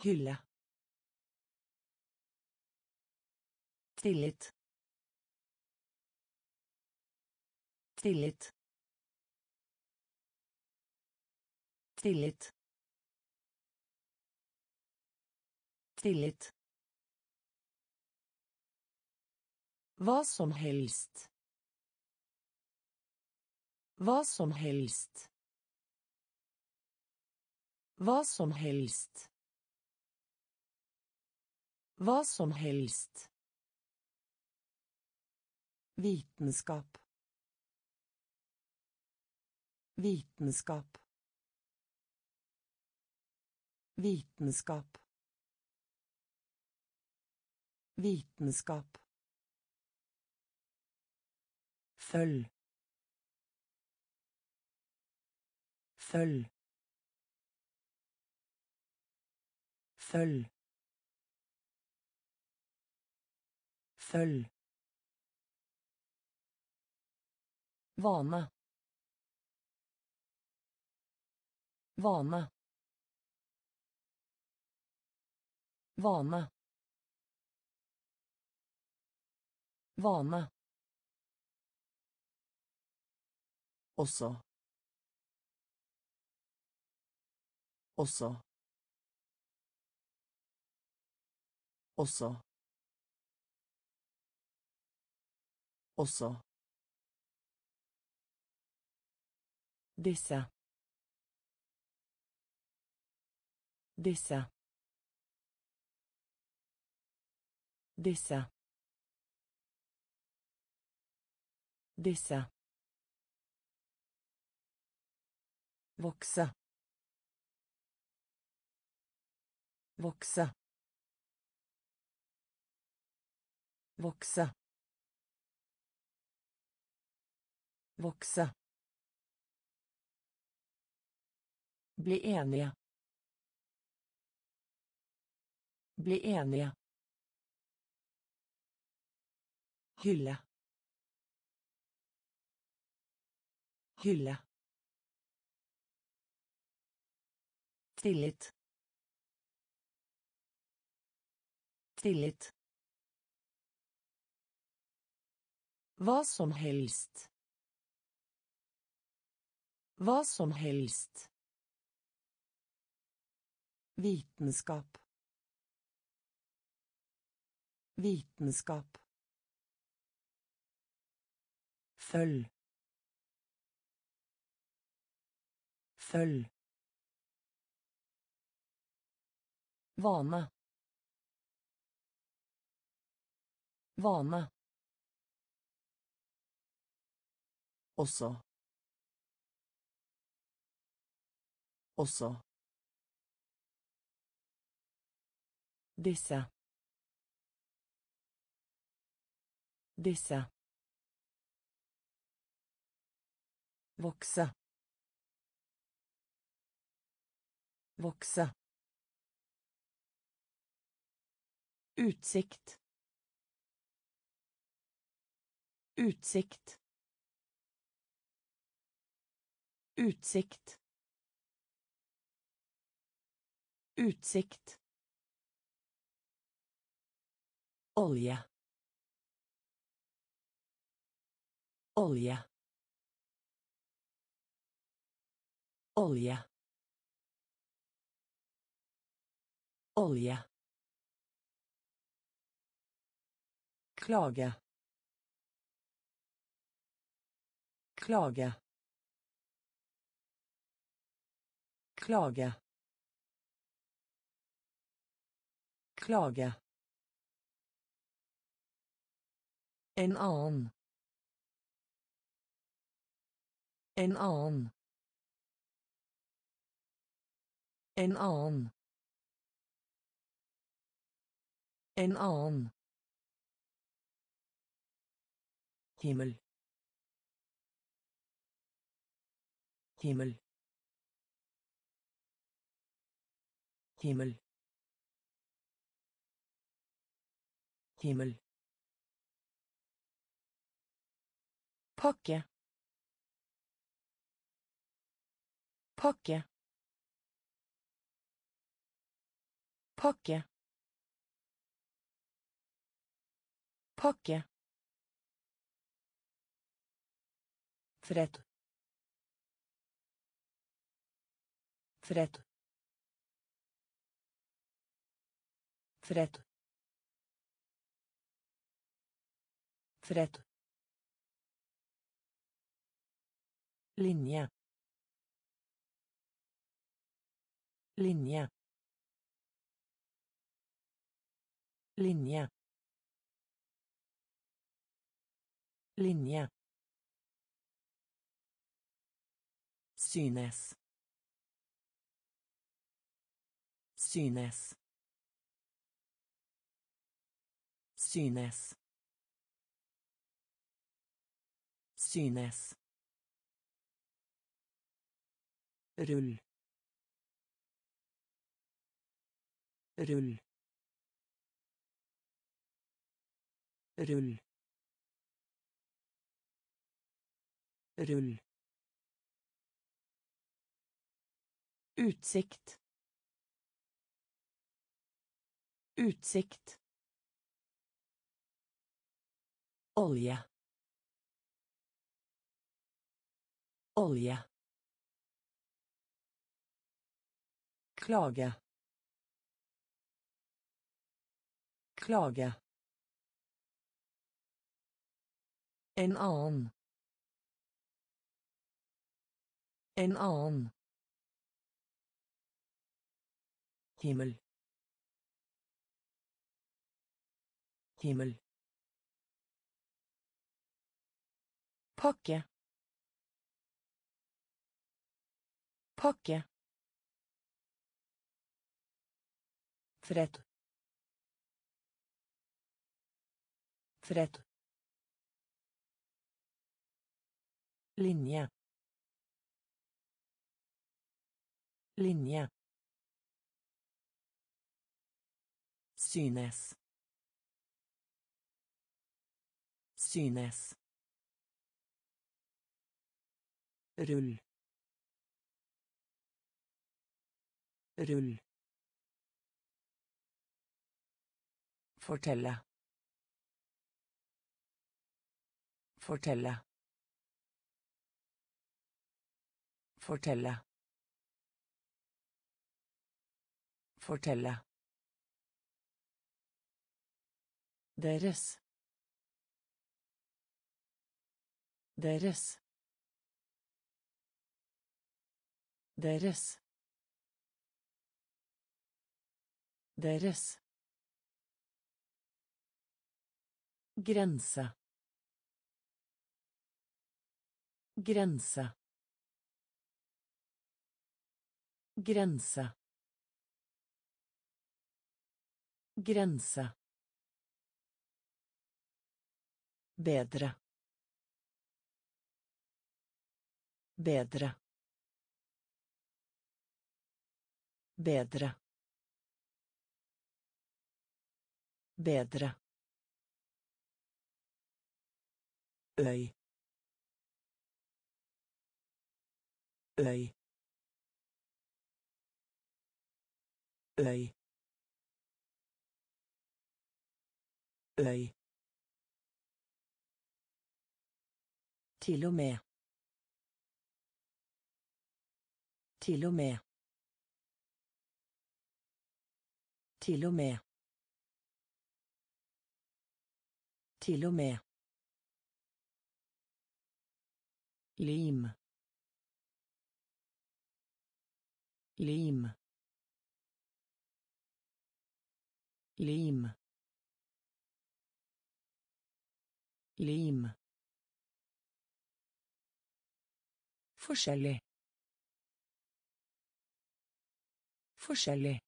Hylle. Tillit. Tillit. Tillit. Tillit. Hva som helst. Hva som helst. Hva som helst. Hva som helst. Vitenskap. Vitenskap. Vitenskap. Vitenskap. Følg. Følg. Følg. Følg. Vane. Vane. Vane. Vane. Også. Også. Også. Også. Disse. Disse. Disse. Disse. Vokse. Vokse. Vokse. Vokse. Bli enige. Bli enige. Hylle. Hylle. Tillit. Tillit. Hva som helst. Hva som helst. Vitenskap. Vitenskap. Følg. Følg. Vane. Vane. Også. Også. Disse. Disse. Vokse. Vokse. Utsikt. Utsikt. Utsikt. Utsikt. Olje. Olje. Olje. Olje. Klage. Klage. Klage. Klage. En annen. En annen. En annen. En annen. Himmel. Himmel. Himmel. Himmel. Pakke. Pakke. Pakke. Pakke. Fred. Fred. Fred. Fred linje. Linje. Linje. Linje. Synes. Synes. Synes. Synes rull. Rull. Rull. Rull. Utsikt. Utsikt. Olje. Olje Klage. Klage. En annen. En annen. Himmel. Himmel. Pakke. Pakke. Fred. Fred. Linje. Linje. Synes. Synes. Rull. Rull. Fortelle. Fortelle. Fortelle. Fortelle. Deres. Deres. Deres. Deres. Grense. Grense. Grense. Grense. Bedre. Bedre. Bedre. Bedre. Øy øy øy øy til og med til og med til og med til og med lim lim lim lim forskjellig forskjellig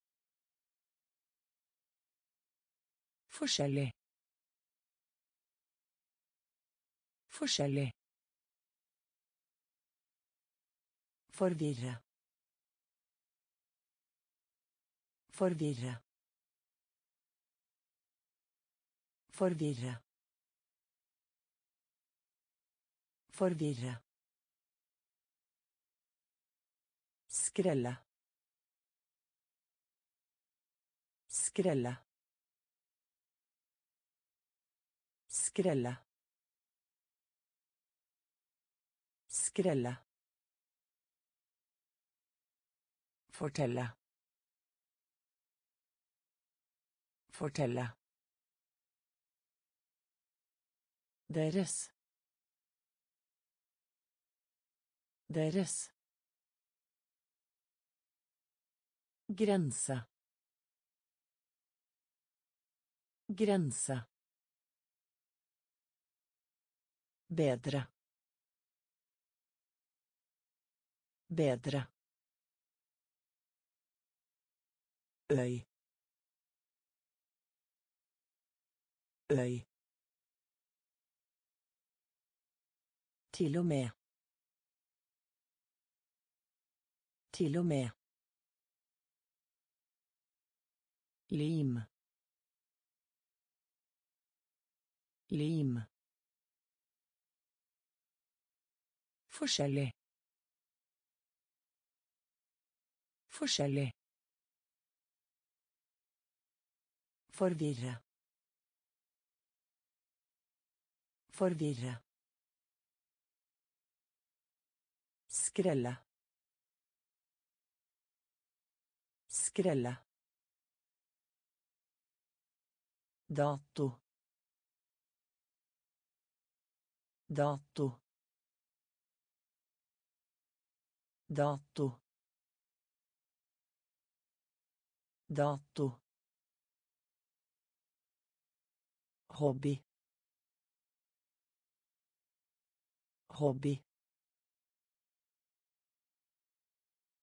forskjellig forskjellig Forvirre. Forvirre. Forvirre. Forvirre. Skrelle. Skrelle. Skrelle. Skrelle. Fortelle. Fortelle. Deres. Deres. Grense. Grense. Bedre. Bedre. Øy. Øy. Til og med. Til og med. Lim. Lim. Forskjellig. Forskjellig Forvirre. Forvirre. Skrelle. Skrelle. Dato. Dato. Dato. Dato. Hobby. Hobby.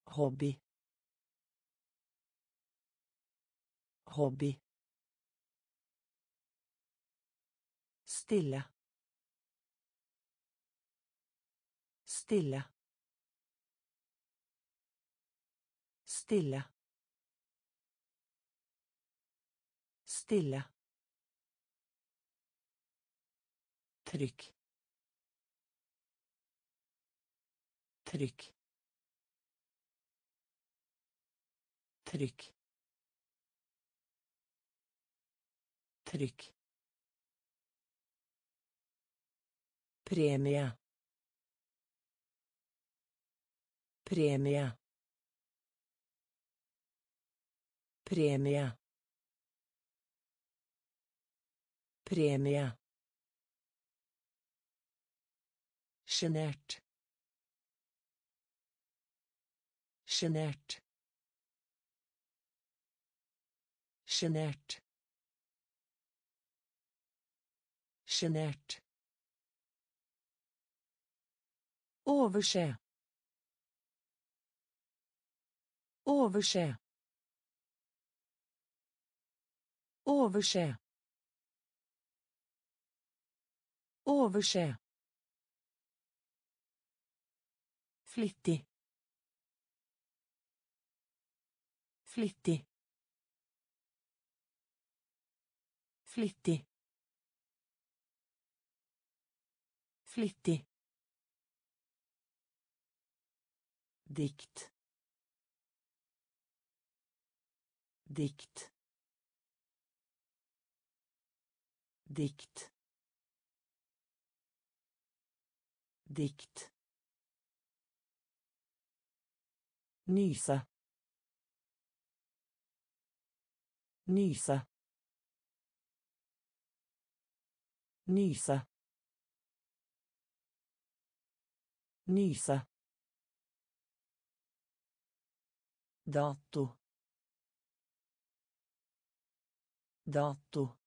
Hobby. Hobby. Stille stille stille stille trykk trykk trykk Trykk. Premie. Premie. Premie. Premie. Sjenert. Sjenert. Sjenert. Sjenert. Overse. Overse. Overse. Overse. Flittig. Flittig. Flittig. Flittig. Dikt. Dikt. Dikt. Dikt. Nyse. Nyse. Nyse. Nyse. Dato. Dato.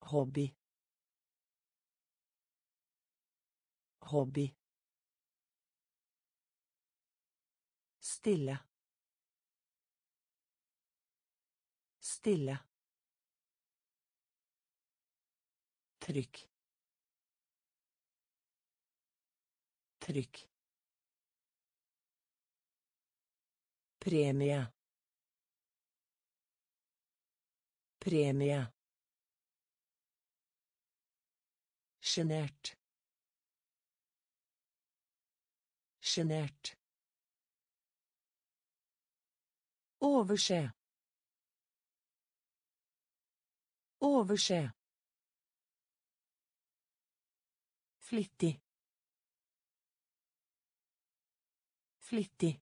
Hobby. Hobby. Stille. Stille. Trykk. Trykk. Premie. Premie. Sjenert. Sjenert. Overse. Overse. Flittig. Flittig.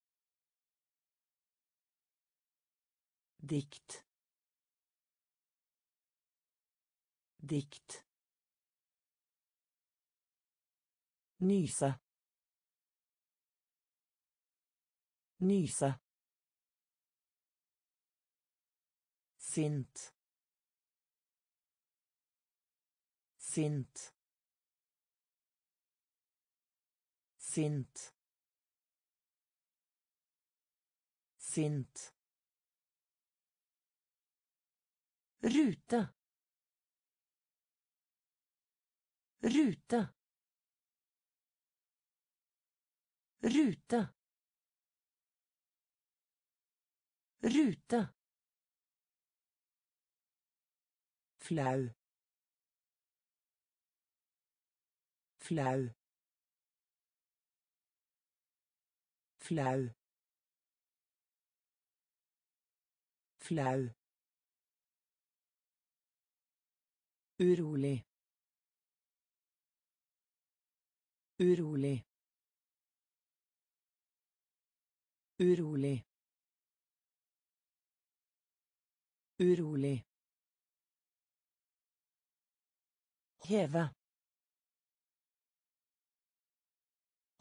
Dikt. Dikt. Nyse. Nyse. Sint. Sint. Sint. Sint. Rute. Rute. Rute. Rute. Flau. Flau. Flau. Flau. Urolig. Urolig. Urolig. Urolig. Heve.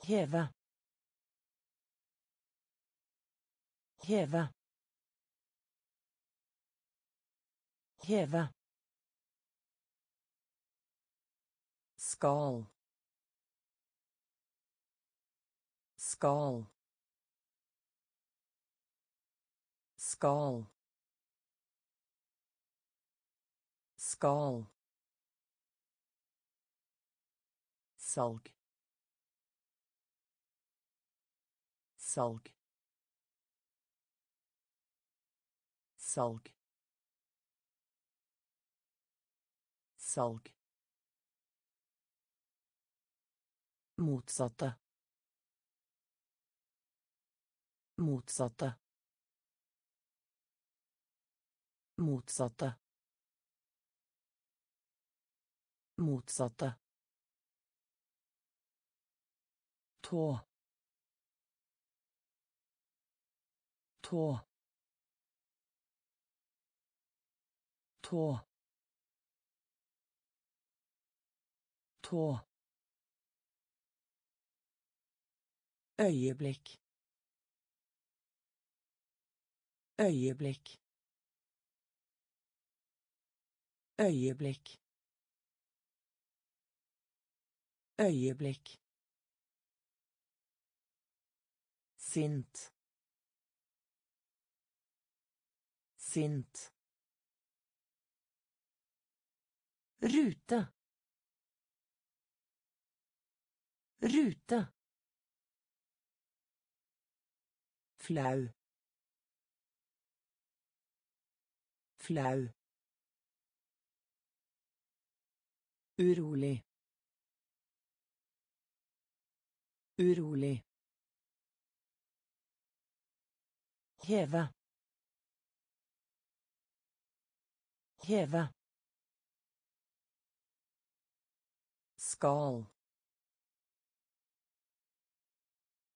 Heve. Heve. Heve. skal skal skal skal salg. Salg. Salg. Salg. Motsatte. Motsatte. motsatte. Motsatte tå tå tå tå. Øyeblikk. Øyeblikk. Øyeblikk. Øyeblikk sint. Sint. Rute. Rute. Flau. Flau. Urolig. Urolig heve heve skal.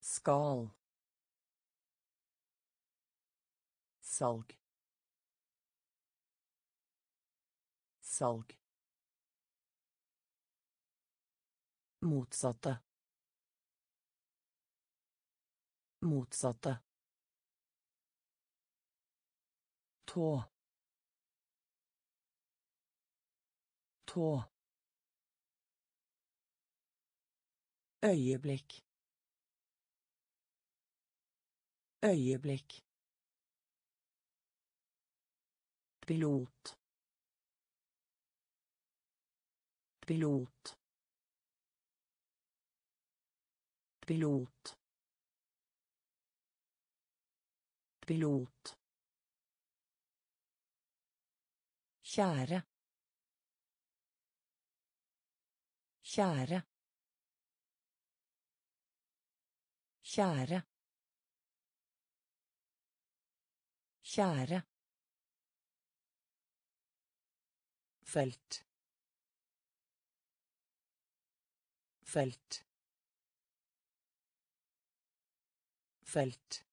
Skal. Salg. Salg. Motsatte. Motsatte tå. Øyeblikk. Øyeblikk. Pilot. Pilot. Pilot. Pilot Kjære. Kjære. Kjære. Kjære. Felt. Felt. Felt.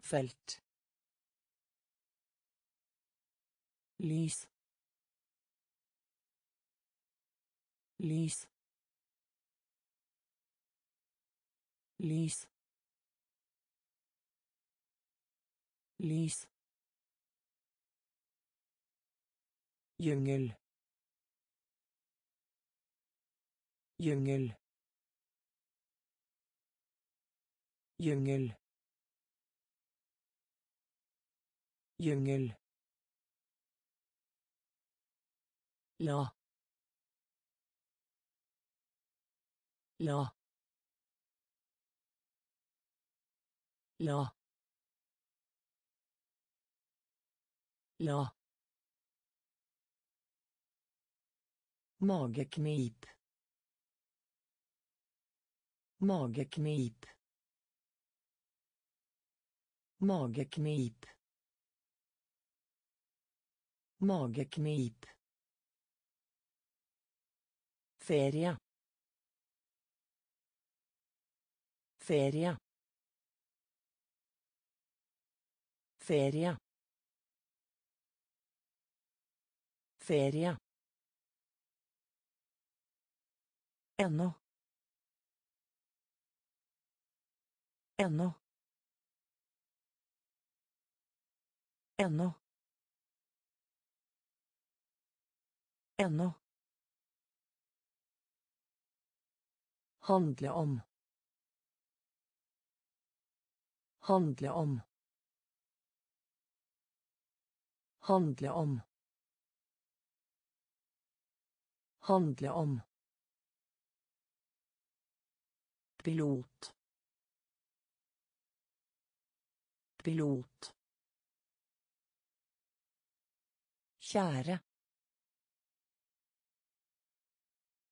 Felt. Lis. Lis. Lis. Lis. Gjøngel. La. La. La. La. Mageknip. Mageknip. Mageknip. Mageknip. Ferie. Ferie. Ferie. Ferie. Ennå. Ennå. Ennå. Ennå. Handle om. Handle om. Handle om. Handle om. Pilot. Pilot. Kjære.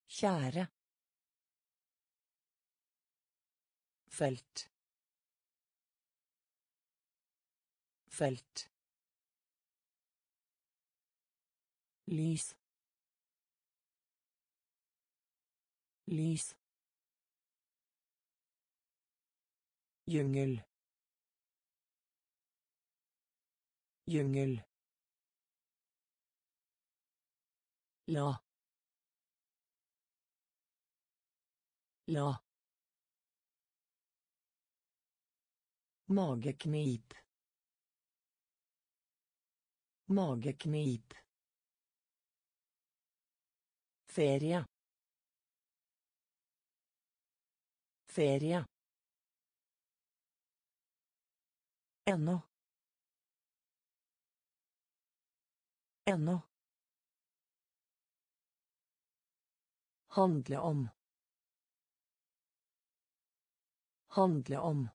Kjære. Felt felt lys lys jungel jungel la la mageknip. Mageknip. Ferie. Ferie. Ennå. Ennå. Handle om. Handle om.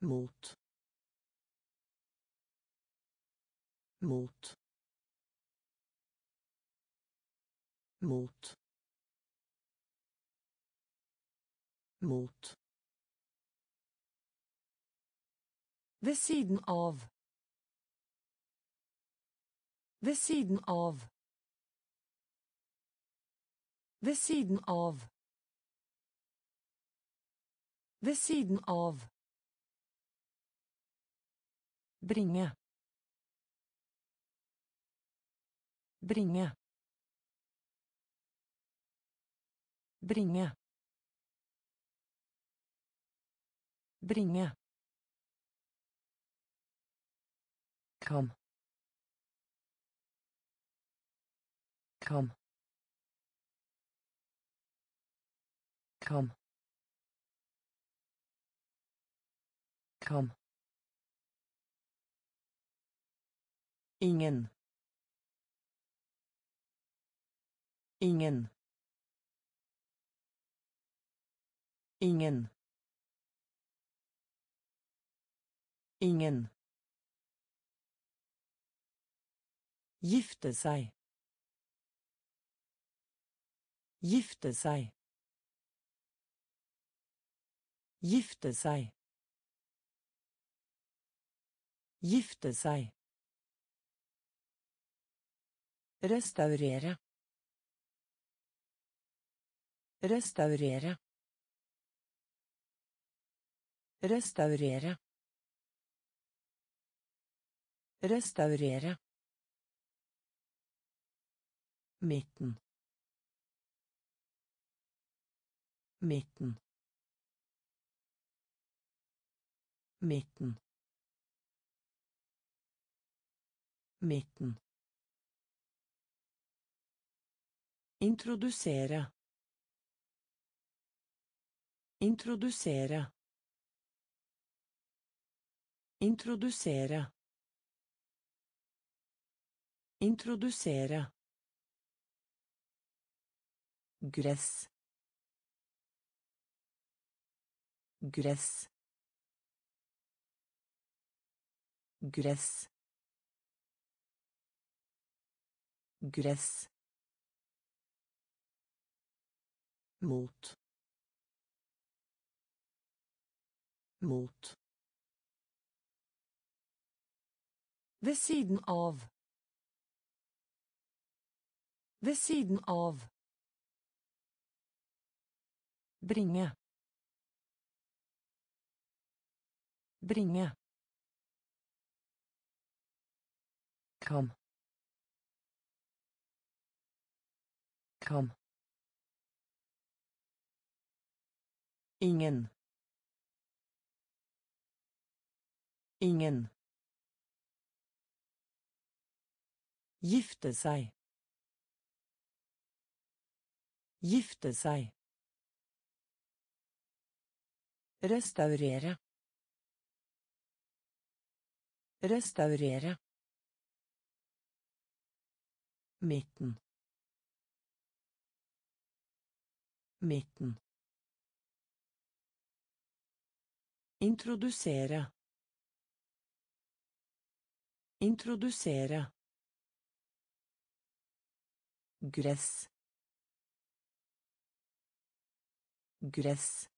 Mot. Mot. Mot. Mot. Ved siden av. Ved siden av. Ved siden av. Ved siden av. Bringe. Bringe. Bringe. Bringe. Kom. Kom. Kom. Kom. Ingen. Ingen. Ingen. Ingen. Gifte seg. Gifte seg. Gifte seg. Gifte seg. Restaurere. Restaurere. Restaurere. Restaurere. Midten. Midten. Midten. Midten. Introdusere. Introdusere. Introdusere. Introdusere. gress gress gress gress mot mot ved siden av ved siden av Bringe. Bringe. Kom. Kom. Ingen. Ingen. Gifte seg. Gifte seg. Restaurere. Restaurere. Midten. Midten. Introdusere. Introdusere. Gress. Gress.